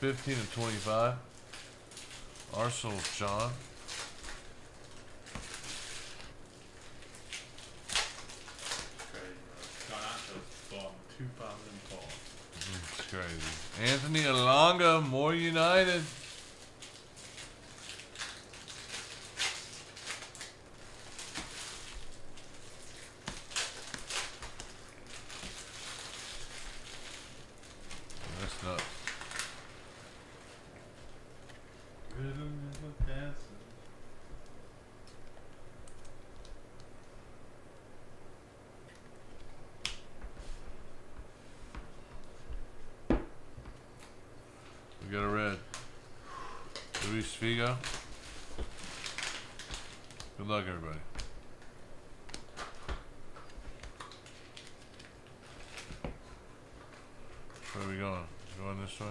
15 and 25. Arsenal John. Crazy, bro. Garnacho's gone 2004. It's Anthony Elanga, more United. That's nuts. Rhythm is a dancer. We got a red. Luis Figo. Good luck, everybody. Where are we going? Going this way?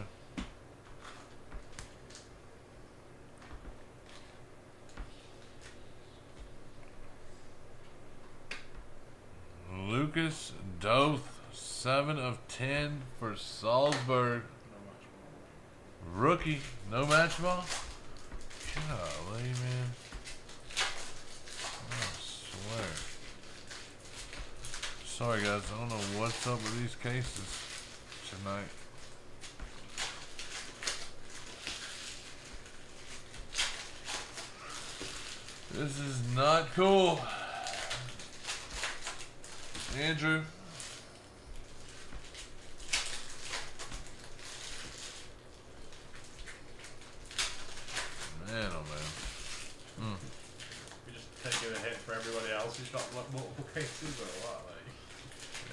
Lucas Doth, 7 of 10 for Salzburg. Rookie, no match ball? Golly, man. I swear. Sorry, guys. I don't know what's up with these cases tonight. This is not cool. Andrew. Man, oh man. Hmm. We just take it ahead for everybody else who's got like multiple cases or what? Like.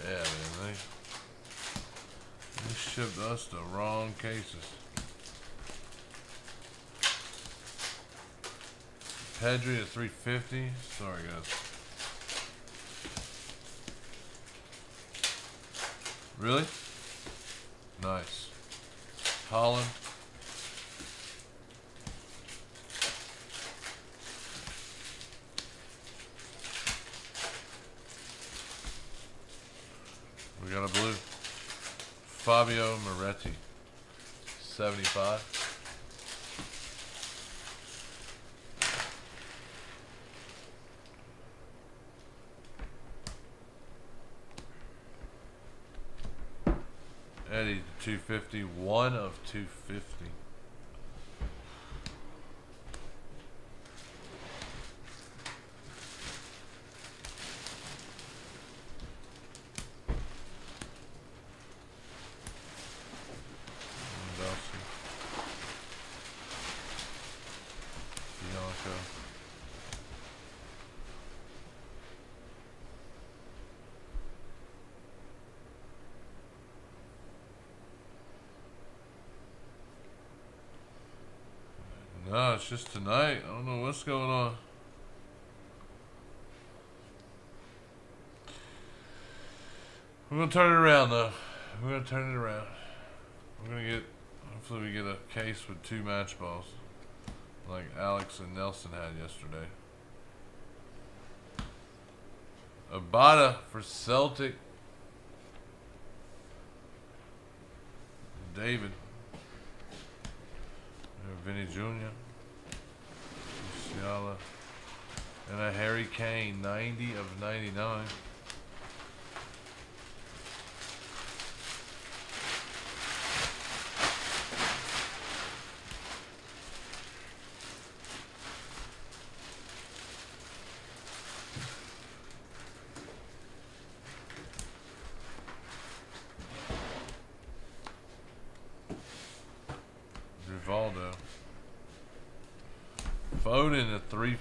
Yeah, man. They, they shipped us the wrong cases. Pedri at 350. Sorry, guys. Really? Nice. Haaland. We got a blue. Fabio Moretti. 75. 250. One of 250. It's just tonight. I don't know what's going on. We're gonna turn it around though. We're gonna turn it around. We're gonna get hopefully we get a case with two match balls. Like Alex and Nelson had yesterday. Abada for Celtic. David. Vinny Jr. And a Harry Kane, 90 of 99.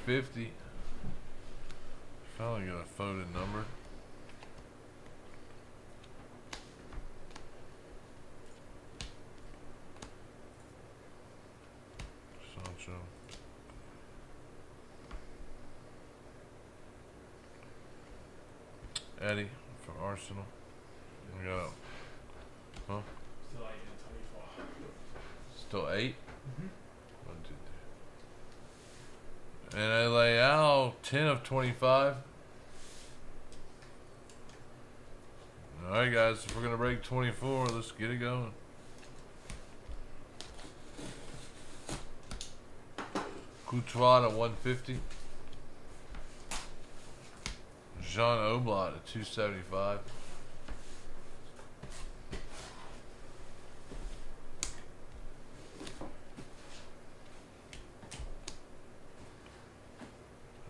50. Guys, if we're going to break 24, let's get it going. Courtois at 150. Jean Oblak at 275.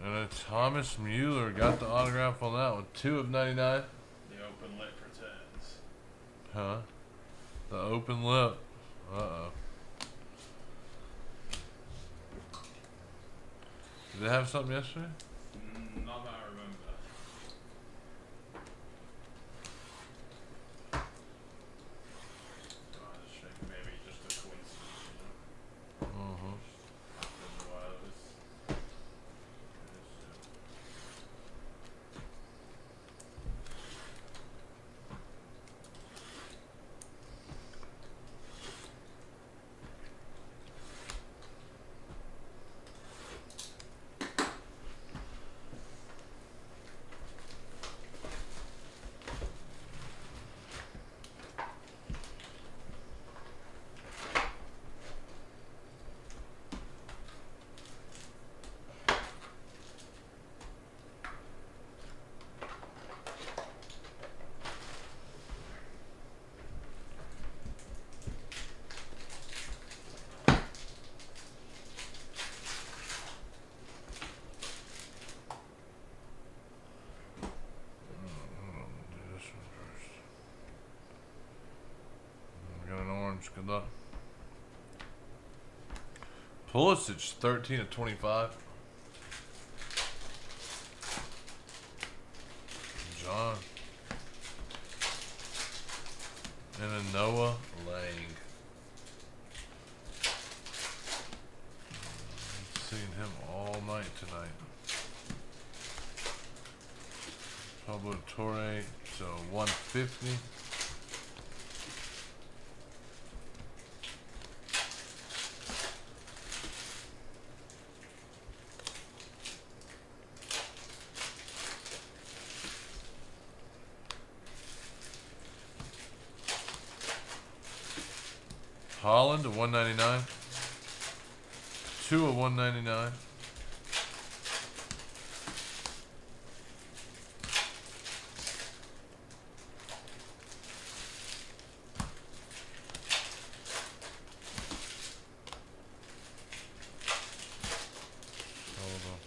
And Thomas Mueller got the autograph on that one. Two of 99. The open lip returns. Huh? The open lip. Uh oh. Did they have something yesterday? Pulisic, 13 to 25. John. And then Noah Lang. Seen him all night tonight. Pablo Torre, so 150. Haaland 199. Two of 199. Hold on.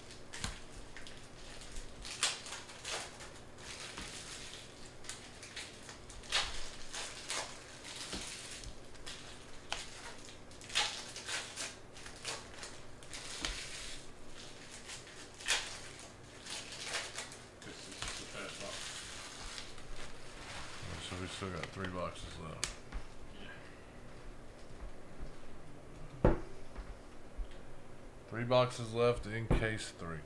This is the first box. So we still got three boxes left. Yeah. Three boxes left in case three.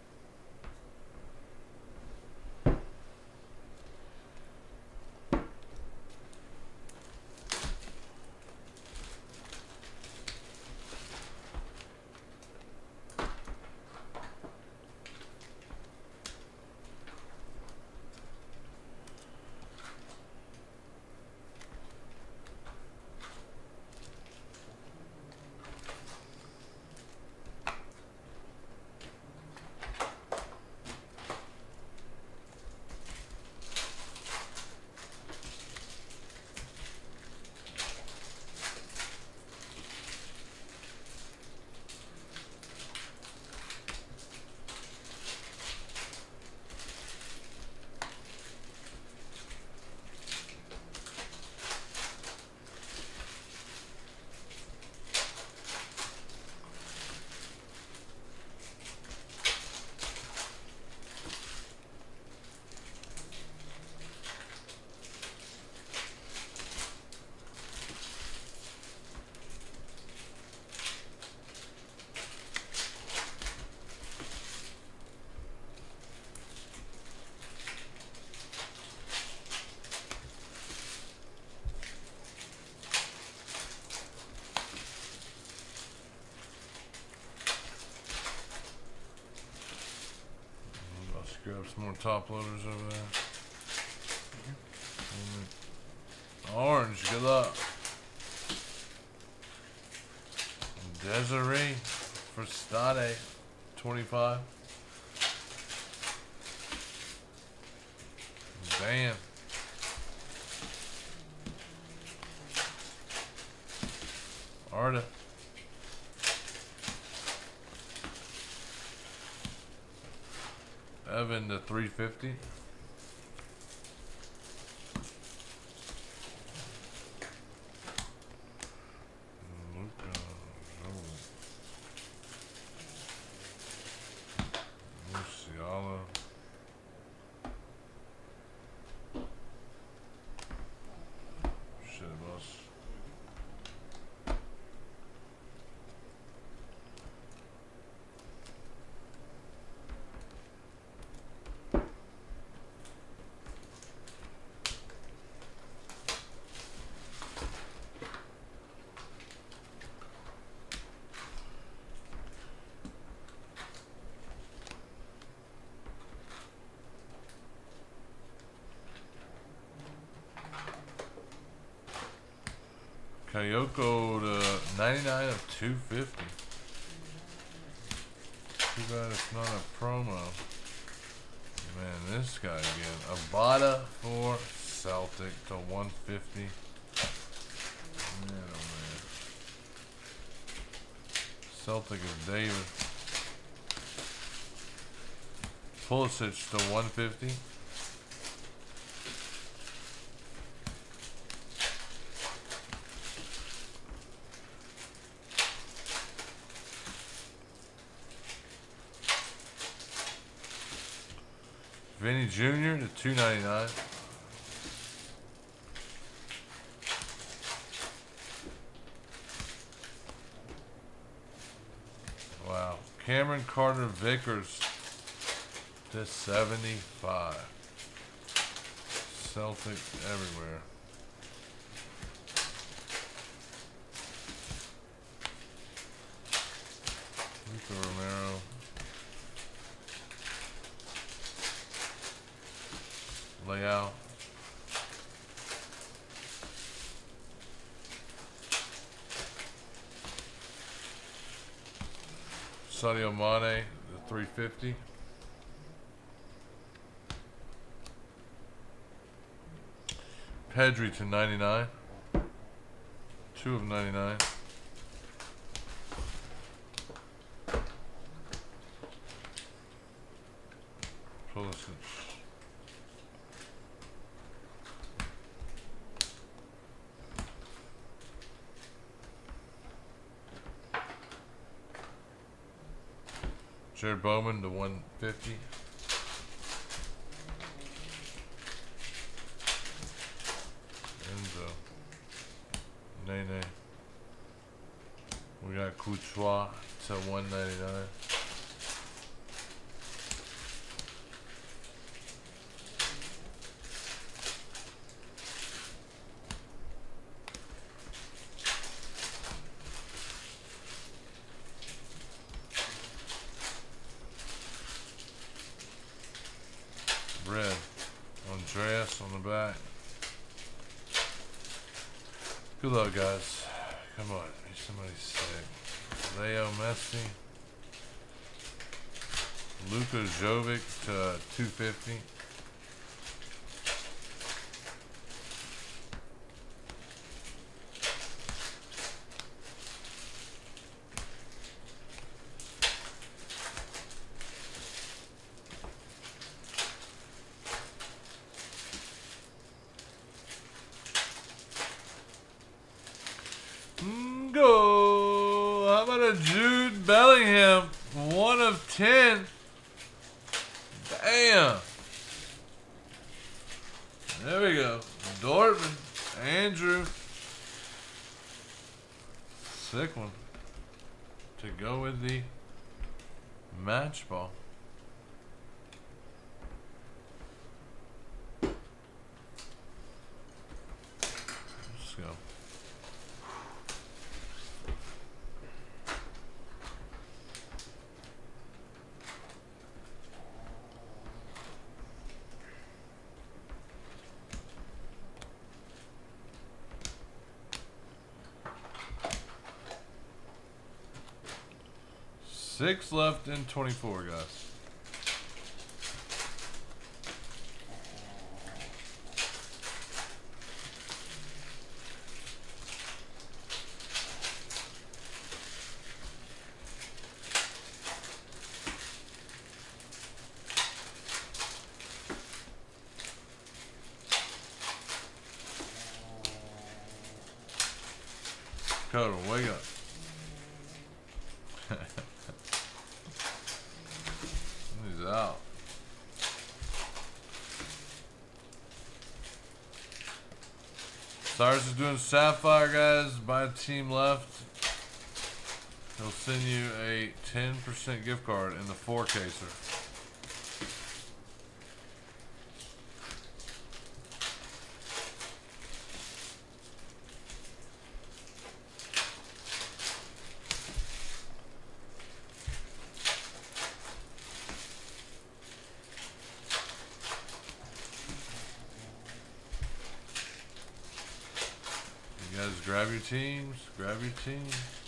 I'll just grab some more top loaders over there. Mm. Orange, good luck. Desiree for Stade, 25. 50? Kayoko to 99 of 250. Too bad it's not a promo. Man, this guy again. Abada for Celtic to 150. Man, oh man. Celtic is David. Pulisic to 150. Vinny Jr. to 299. Wow. Cameron Carter Vickers to 75. Celtics everywhere. Sadio Mane, the 350. Pedri to 99. Two of 99. Six left in 24, guys. Cuddle, wake up. He's out. Cyrus is doing Sapphire, guys. A team left. He'll send you a 10% gift card in the four caser. You guys grab your teams.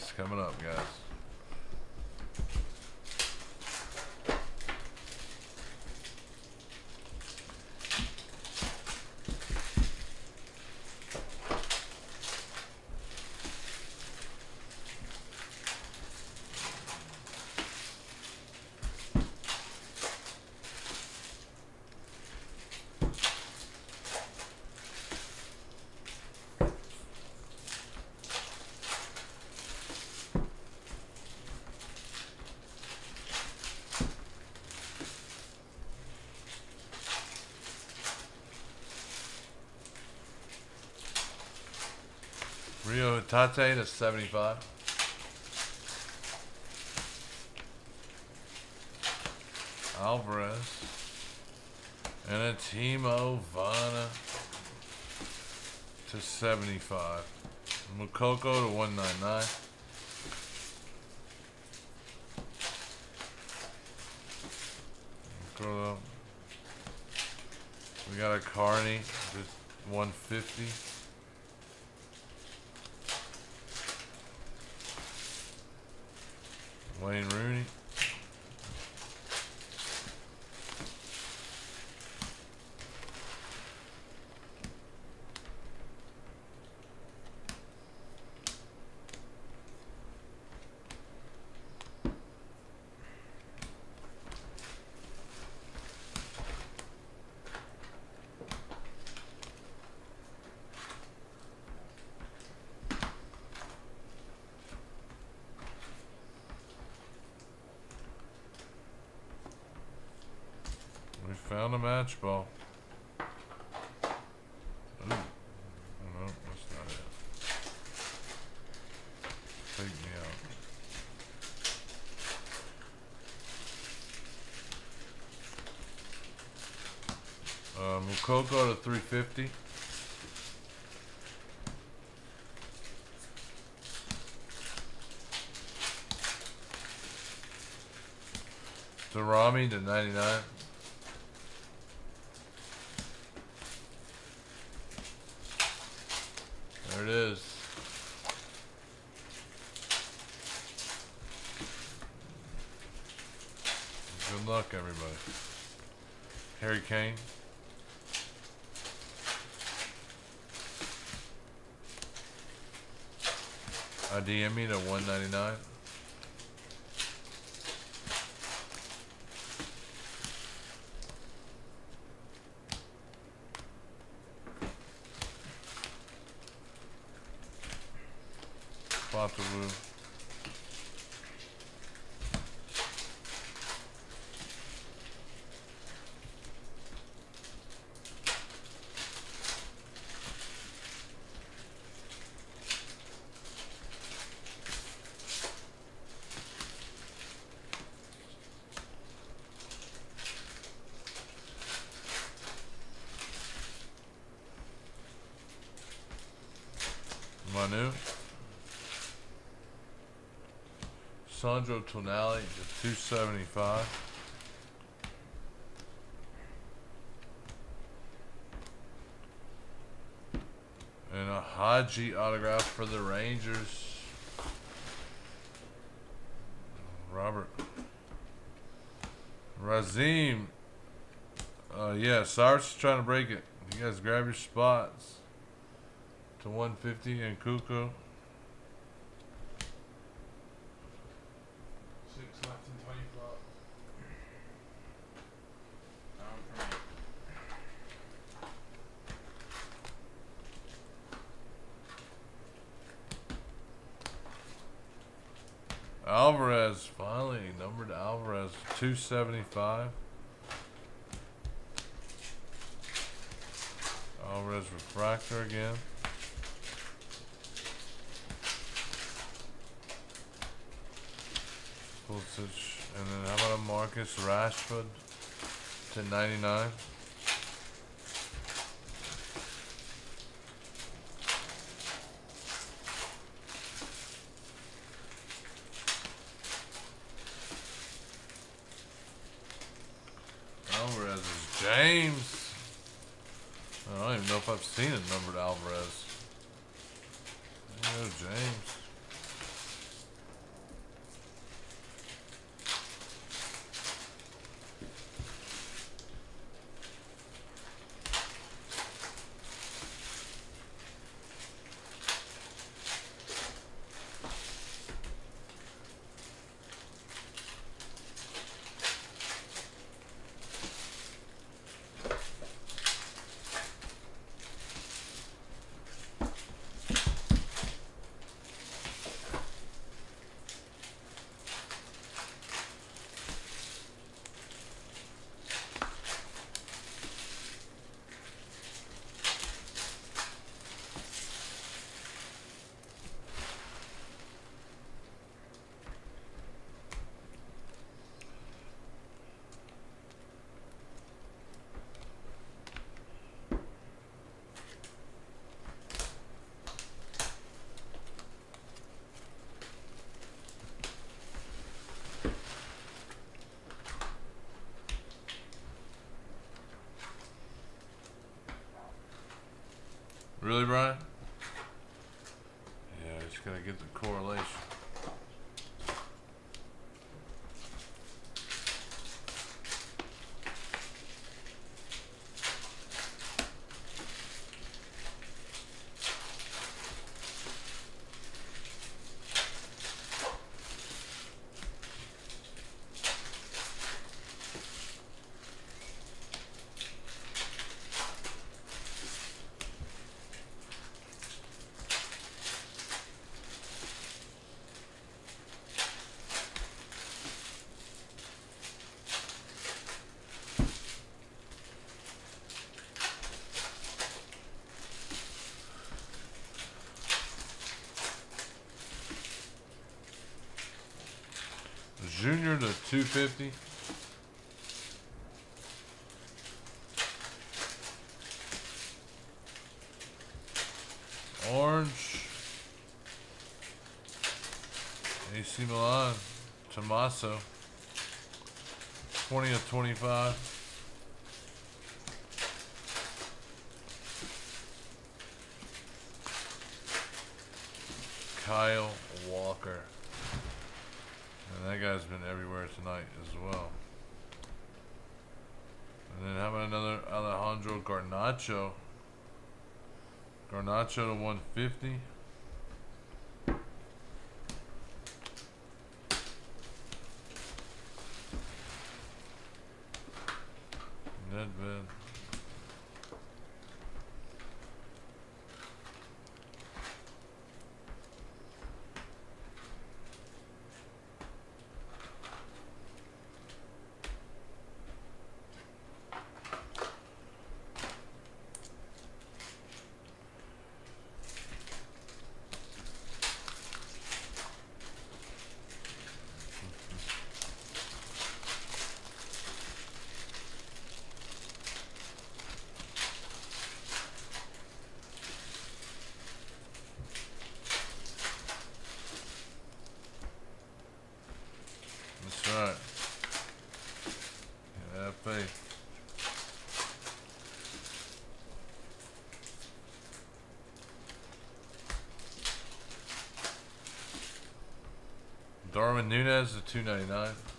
Case coming up, guys. Tate to 75. Alvarez. And a Timo Vana to 75. Moukoko to 199. We got a Carney, just 150. Wayne Rooney. We found a match ball. Ooh. Oh, no, that's not it. Take me out. Uh, Moukoko to 350. Darami to 99. There it is. Good luck, everybody. Harry Kane. I DM me to 199. Potteroo. Manu. Sandro Tonali to 275. And a Hagi autograph for the Rangers. Robert. Razim. Uh, yeah, is trying to break it. You guys grab your spots to 150 and Kuko. Six left in 20 flop. Down for me. Alvarez, finally numbered Alvarez, 275. Alvarez refractor again. Pulisic, and then how about a Marcus Rashford to 99? Alvarez is James. I don't even know if I've seen a Really, Brian? Yeah, just gotta get the correlation. Junior to 250. Orange. AC Milan. Tommaso. 20 of 25. Kyle Walker. Been everywhere tonight as well. And then about another Alejandro Garnacho? Garnacho to 150. Nunez at 299.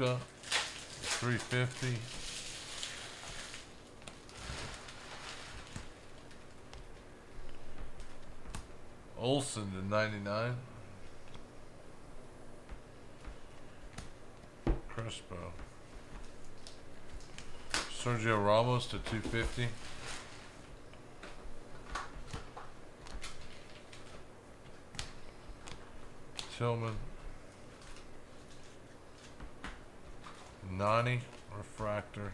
Luca. 350. Olson to 99. Crespo. Sergio Ramos to 250. Tillman. Nani refractor.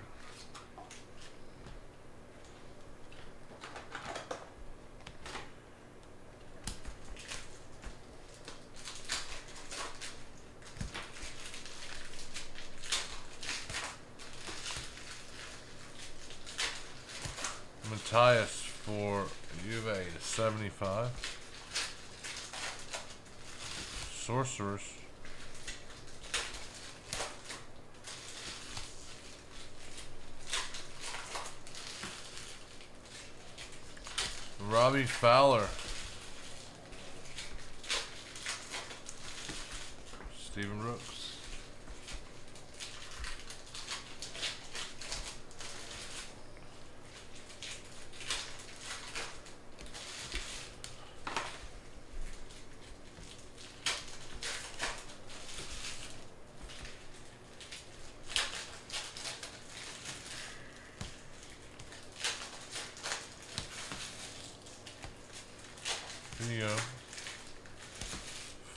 Matthias for Juve is 75. Sorcerers. Fowler. Stephen Brooks.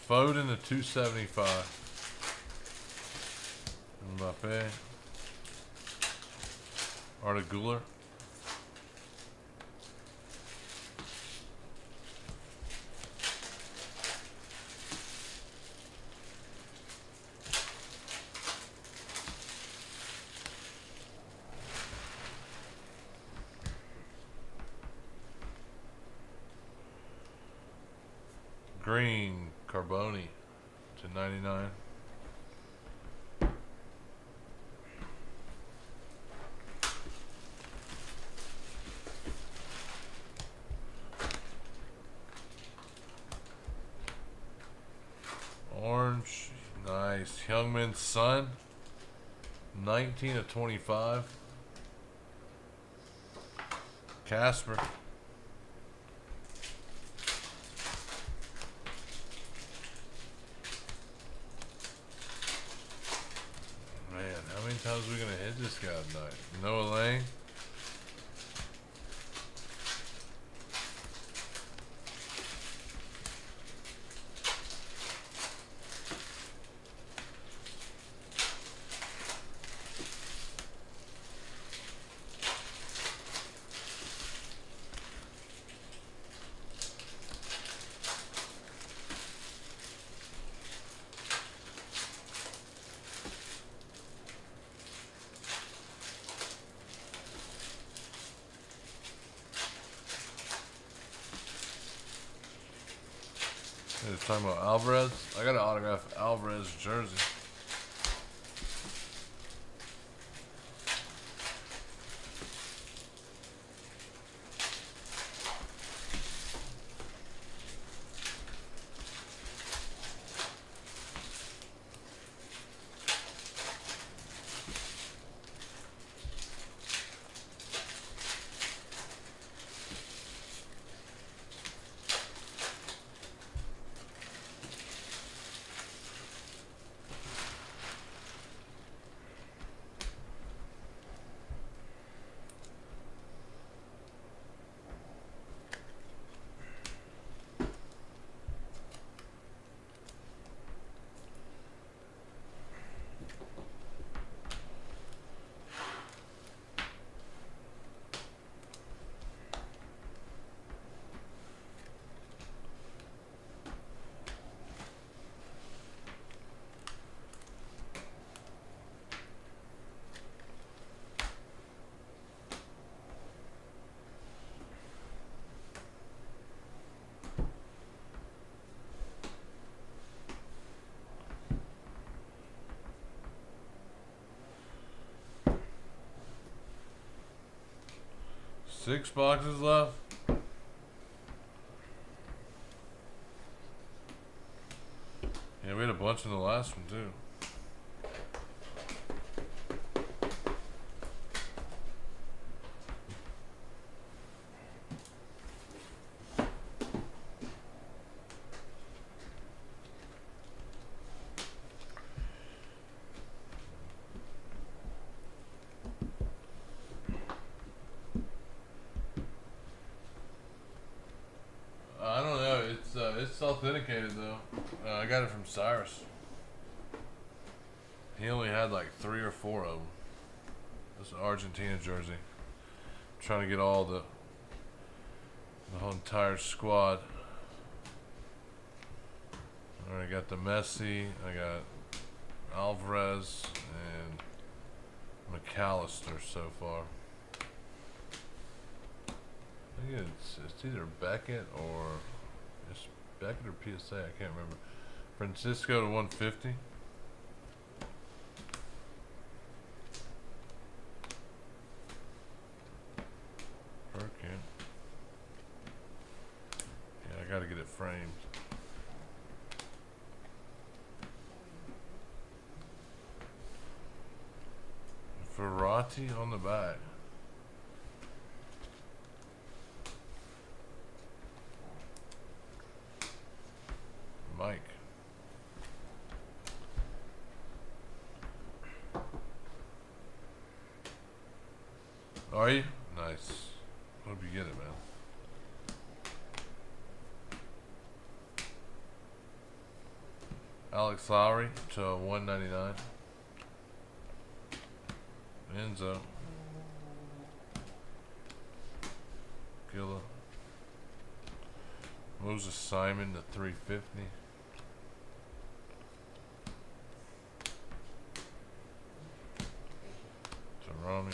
Foden to 275. Mbappe. Arda Guler. Green Carboni to 99. Orange, nice. Son, 19 of 25. Casper. Man, how many times are we gonna hit this guy tonight? Noa Lang. It's talking about Alvarez. I got an autograph Alvarez jersey. Six boxes left. Yeah, we had a bunch in the last one too. I don't know. It's uh, it's authenticated though. Uh, I got it from Cyrus. He only had like three or four of them. This Argentina jersey. trying to get all the the whole entire squad. Alright, I got the Messi. I got Alvarez and Mac Allister so far. I think it's, it's either Beckett or it's Beckett or PSA. I can't remember. Francisco to 150. Perkin. Yeah, I gotta get it framed. On the back. Mike. Are you? Nice. Hope you get it, man. Alex Lowry to 199. Enzo. Gilla. Moses Simon to 350. To Rami.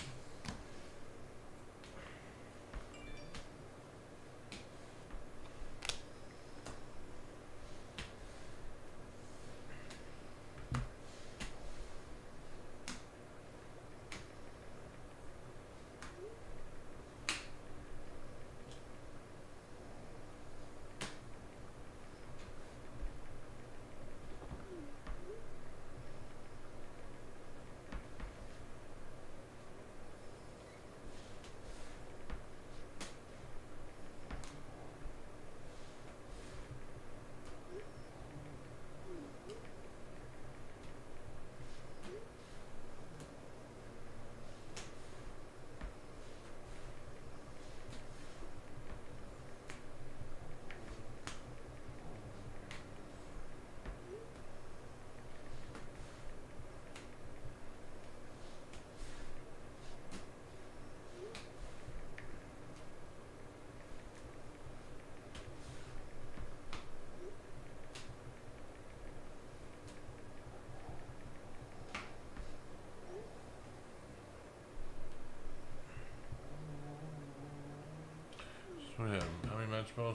So we have how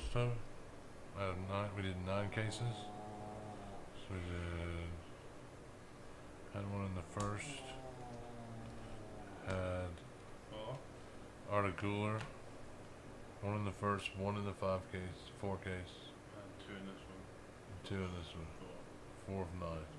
many match balls total? Out of nine, we did nine cases. So we did had one in the first. Had Four. Articular. One in the first, one in the five case, four case, And two in this one. and two in this one. Four. Four of nine.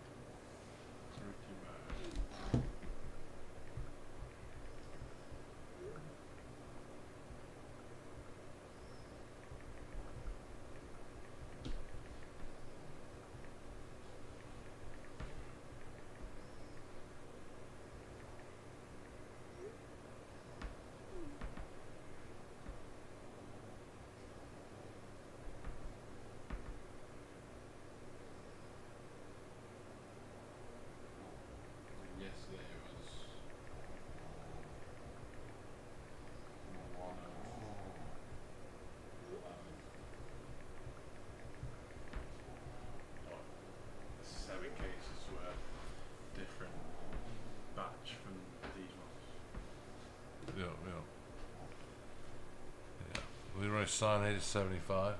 Roy Sane to 75.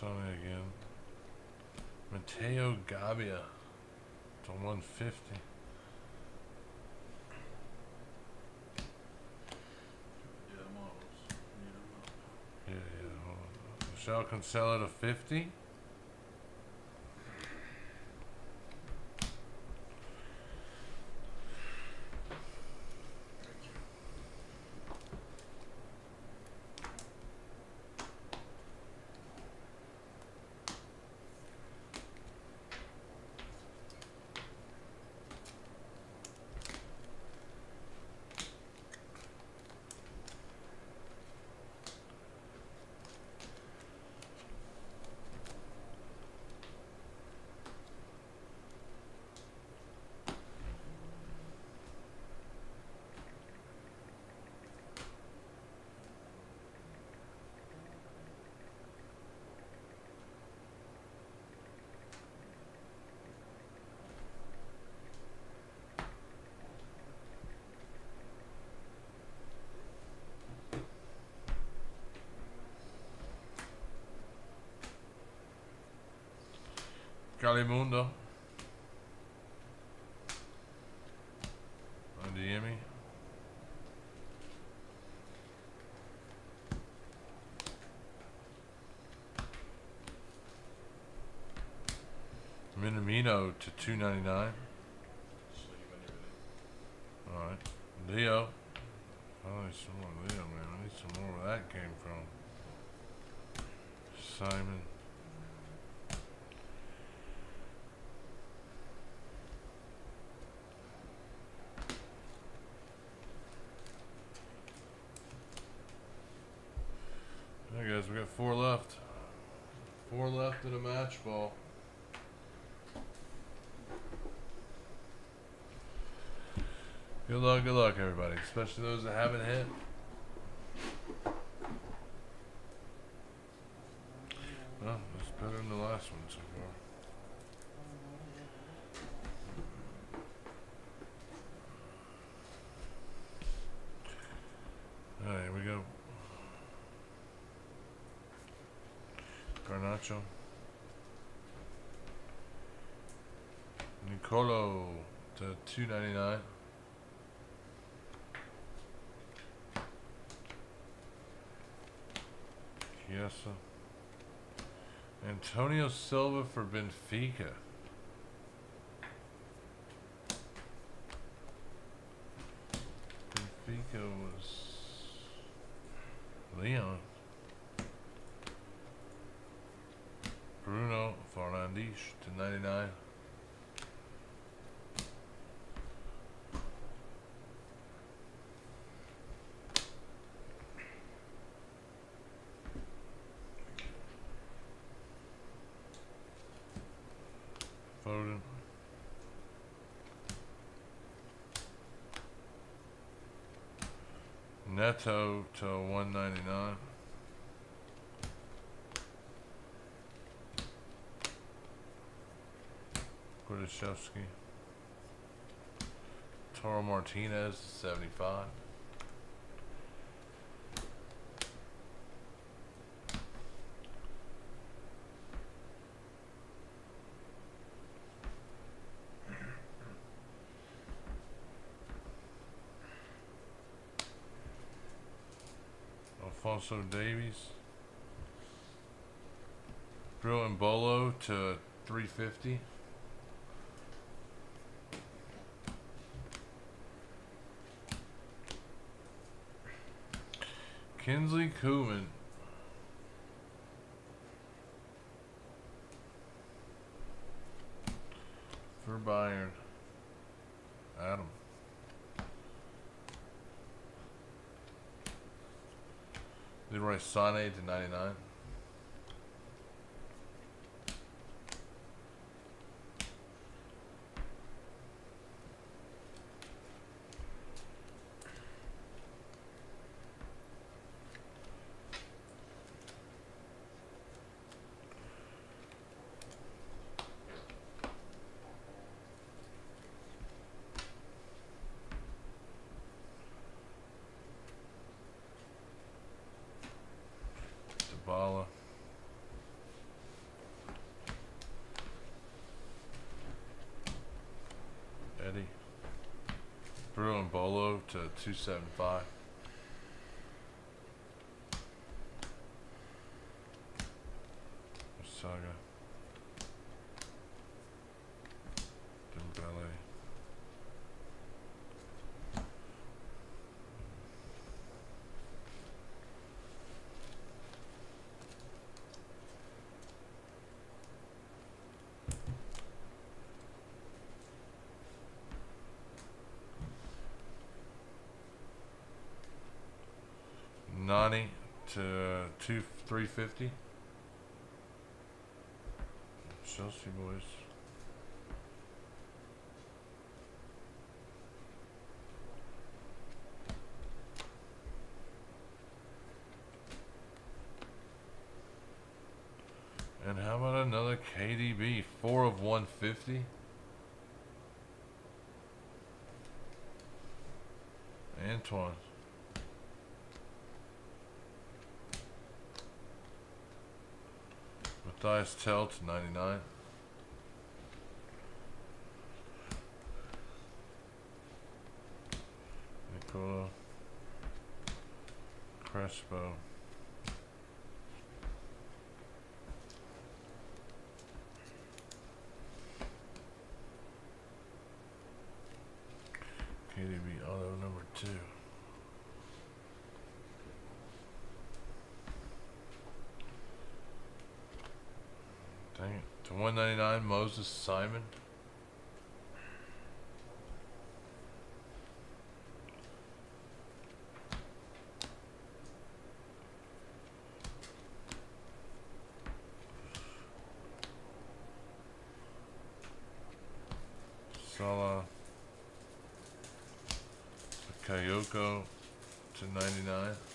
Sonny again. Matteo Gabbia to 150. Yeah, yeah, Michelle Kinsella to 50. Vagabundo. Oh, do me? Minamino to 299. Alright. Leo. I need some more Leo, man. I need some more where that came from. Simon. Left. Four left in a match ball. Good luck, good luck, everybody, especially those that haven't hit. Well, it's better than the last one so far. Alright, here we go. Garnacho. Nicolo to two ninety nine. Chiesa. Antonio Silva for Benfica was Leon. Bruno Fernandes to 99. Foden. Neto to 199. Gordashevsky. Toro Martinez, 75. Alphonso Davies. And Bolo to 350. Kingsley Coman. For Bayern. Adam. Leroy Sané to 99. Dybala. Eddie. Bruno and Bolo to 275. money to uh, two three fifty. Chelsea boys. And how about another KDB? Four of 150? Mathys Tel to 99. Nicola Crespo. Moses Simon? Sala, Kayoko to 99.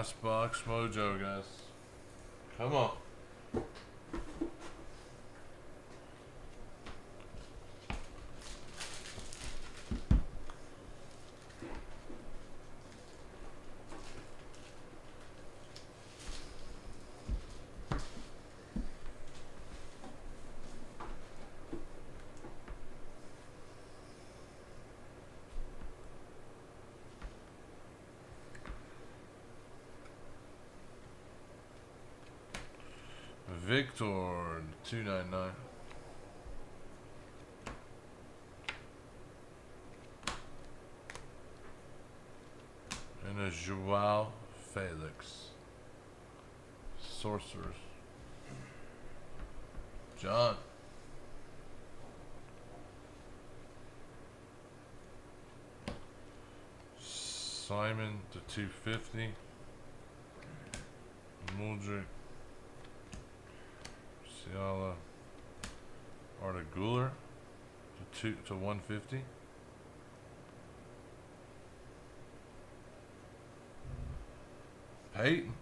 Last box mojo, guys. Come on. Victor, 299. And a Joao Felix. Sorcerers. John. Simon to 250. Mudryk. Ciala. Arda Guler to two to 150. Peyton.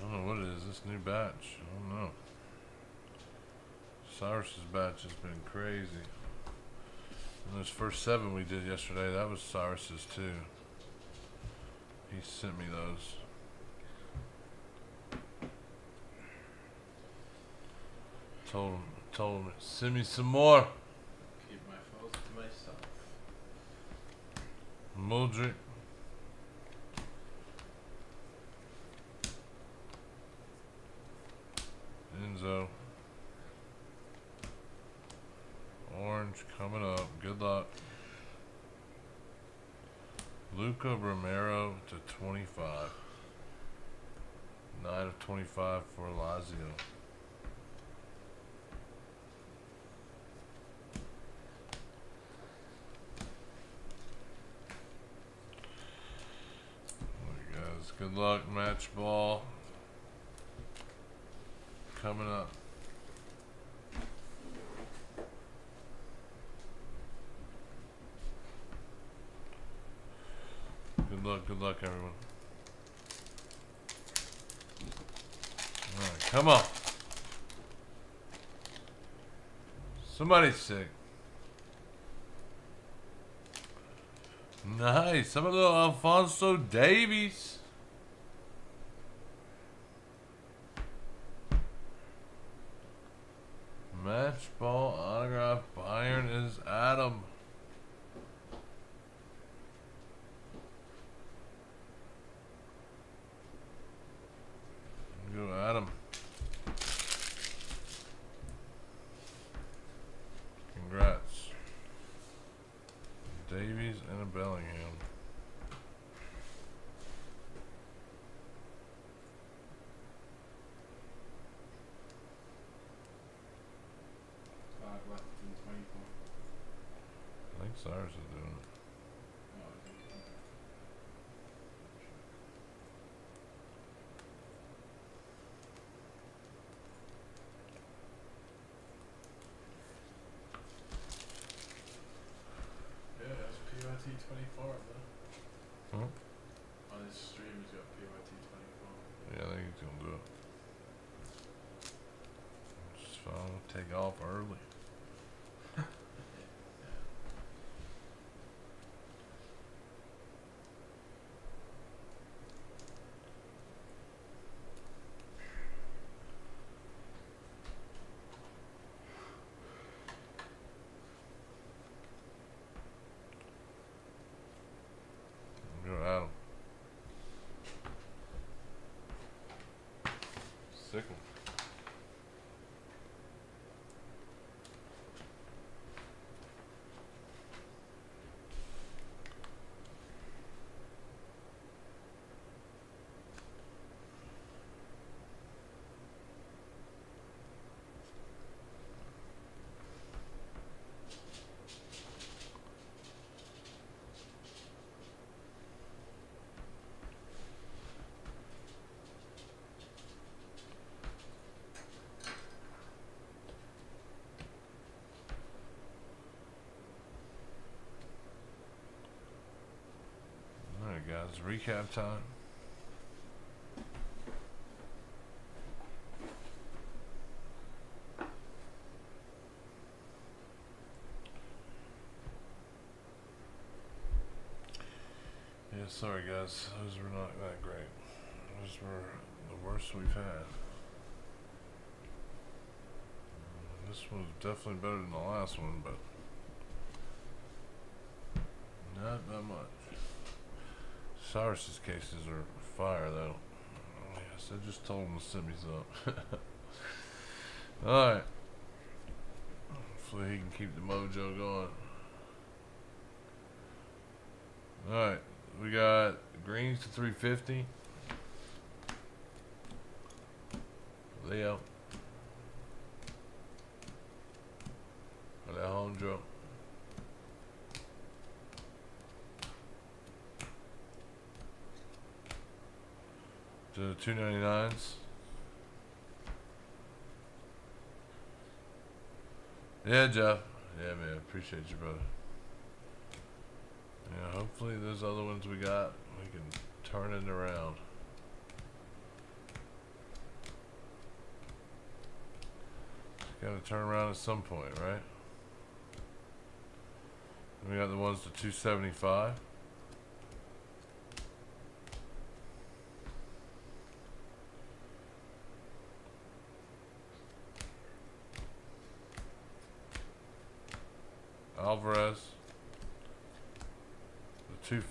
I don't know what it is. This new batch. I don't know. Cyrus's batch has been crazy. And those first seven we did yesterday, that was Cyrus's too. He sent me those. Told him, told him, send me some more. Keep my foes to myself. Mudryk. Enzo. Orange coming up. Good luck. Luka Romero to 25. 9 of 25 for Lazio. Guys. Good luck, match ball. Coming up. Good luck, good luck, everyone. Alright, come on. Somebody's sick. Nice. Some of the Alphonso Davies. Recap time. Yeah, sorry guys, those were not that great. Those were the worst we've had. This one's definitely better than the last one, but not that much. Cyrus's cases are fire though. Oh, yes, I just told him to send me some. Alright. Hopefully he can keep the mojo going. Alright. We got greens to 350. Leo. Alejandro. To the 299s. Yeah, Jeff. Yeah, man. Appreciate you, brother. Yeah, hopefully those other ones we got, we can turn it around. Got to turn around at some point, right? We got the ones to 275.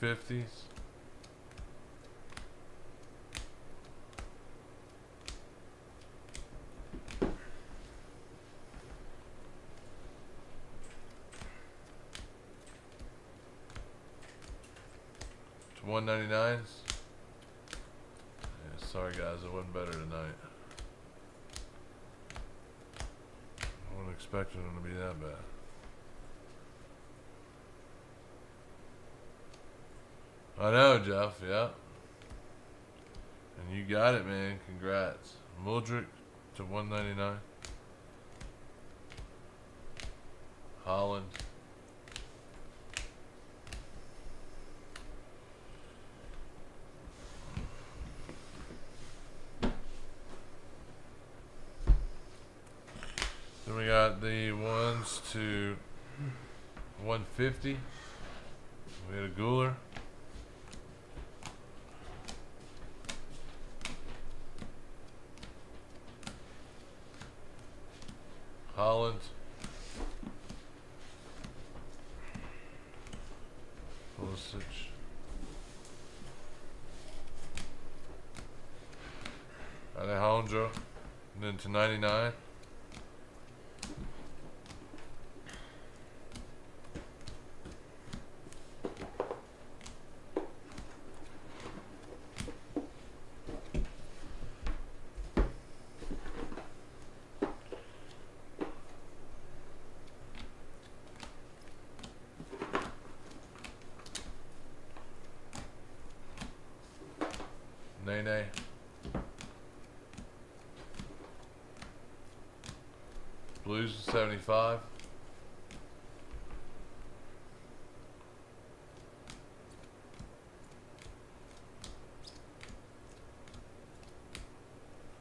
50s. To 199s. Yeah, sorry guys, it wasn't better tonight. I wasn't expecting them to be that bad. Jeff. Yeah. And you got it, man. Congrats. Mudryk to 199. Haaland. Then we got the ones to 150. We had a Guler. Haaland. Pulisic. Alejandro. And then to 99. Nene. Blues to 75.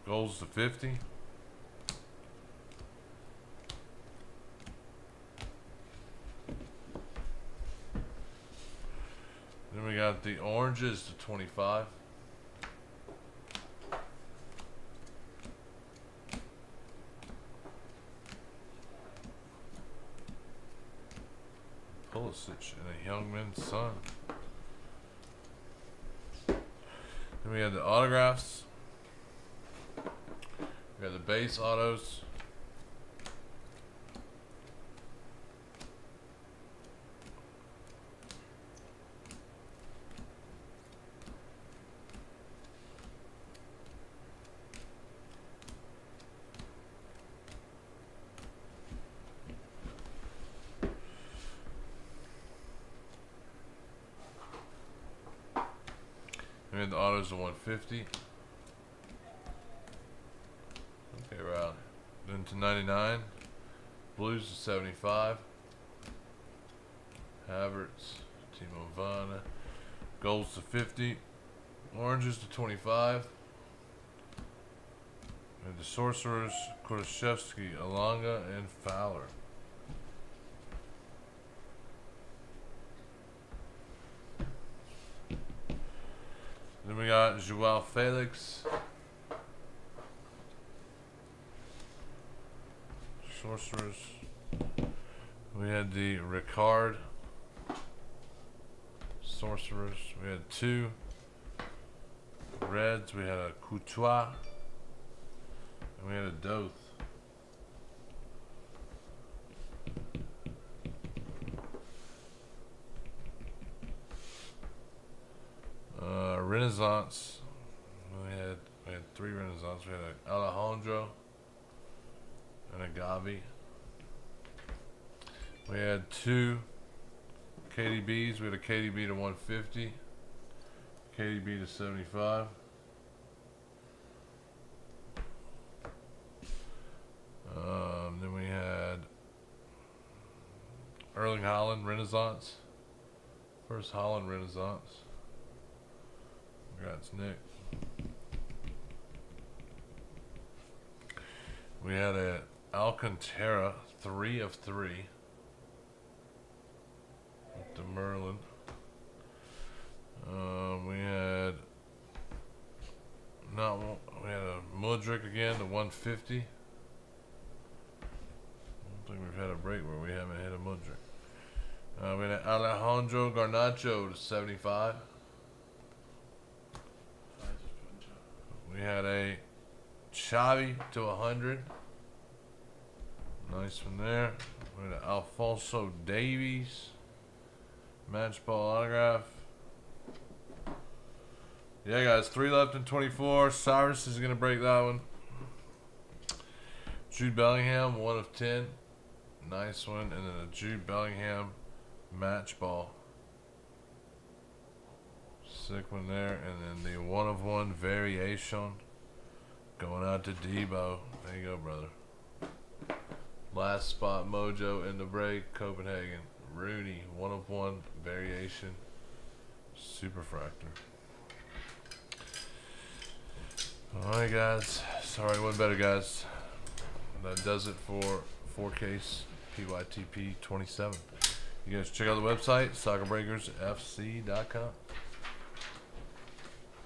Goals to 50. Then we got the oranges to 25. And a young man's son. Then we have the autographs. We got the base autos. 50. Okay, around. Then to 99. Blues to 75. Havertz, Timo Vana. Golds to 50. Oranges to 25. And the Sorcerers, Kulusevski, Elanga, and Fowler. Got Joao Felix. Sorcerers. We had the Rijkaard. Sorcerers. We had two. Reds. We had a Courtois. And we had a Doth. Uh, Renaissance. We had we had three Renaissance. We had a Alejandro and a Gavi. We had two KDBs. We had a KDB to 150, KDB to 75. Um, then we had Erling Haaland Renaissance. First Haaland Renaissance. Congrats, Nick. We had a Alcantara, three of three. With the Merlin. Um, we had not we had a Mudryk again, the 150. I don't think we've had a break where we haven't hit a Mudryk. Uh, we had Alejandro Garnacho to 75. I just put in chat. We had a Xavi to 100. Nice one there. We had Alphonso Davies. Match ball autograph. Yeah, guys, three left in 24. Cyrus is going to break that one. Jude Bellingham, one of 10. Nice one. And then a Jude Bellingham match ball. Sick one there. And then the one of one variation going out to Debo. There you go, brother. Last spot mojo in the break. Copenhagen. Rooney, one of one variation. Superfractor. Alright, guys. Sorry, one better, guys. That does it for 4 case PYTP 27. You guys check out the website, soccerbreakersfc.com.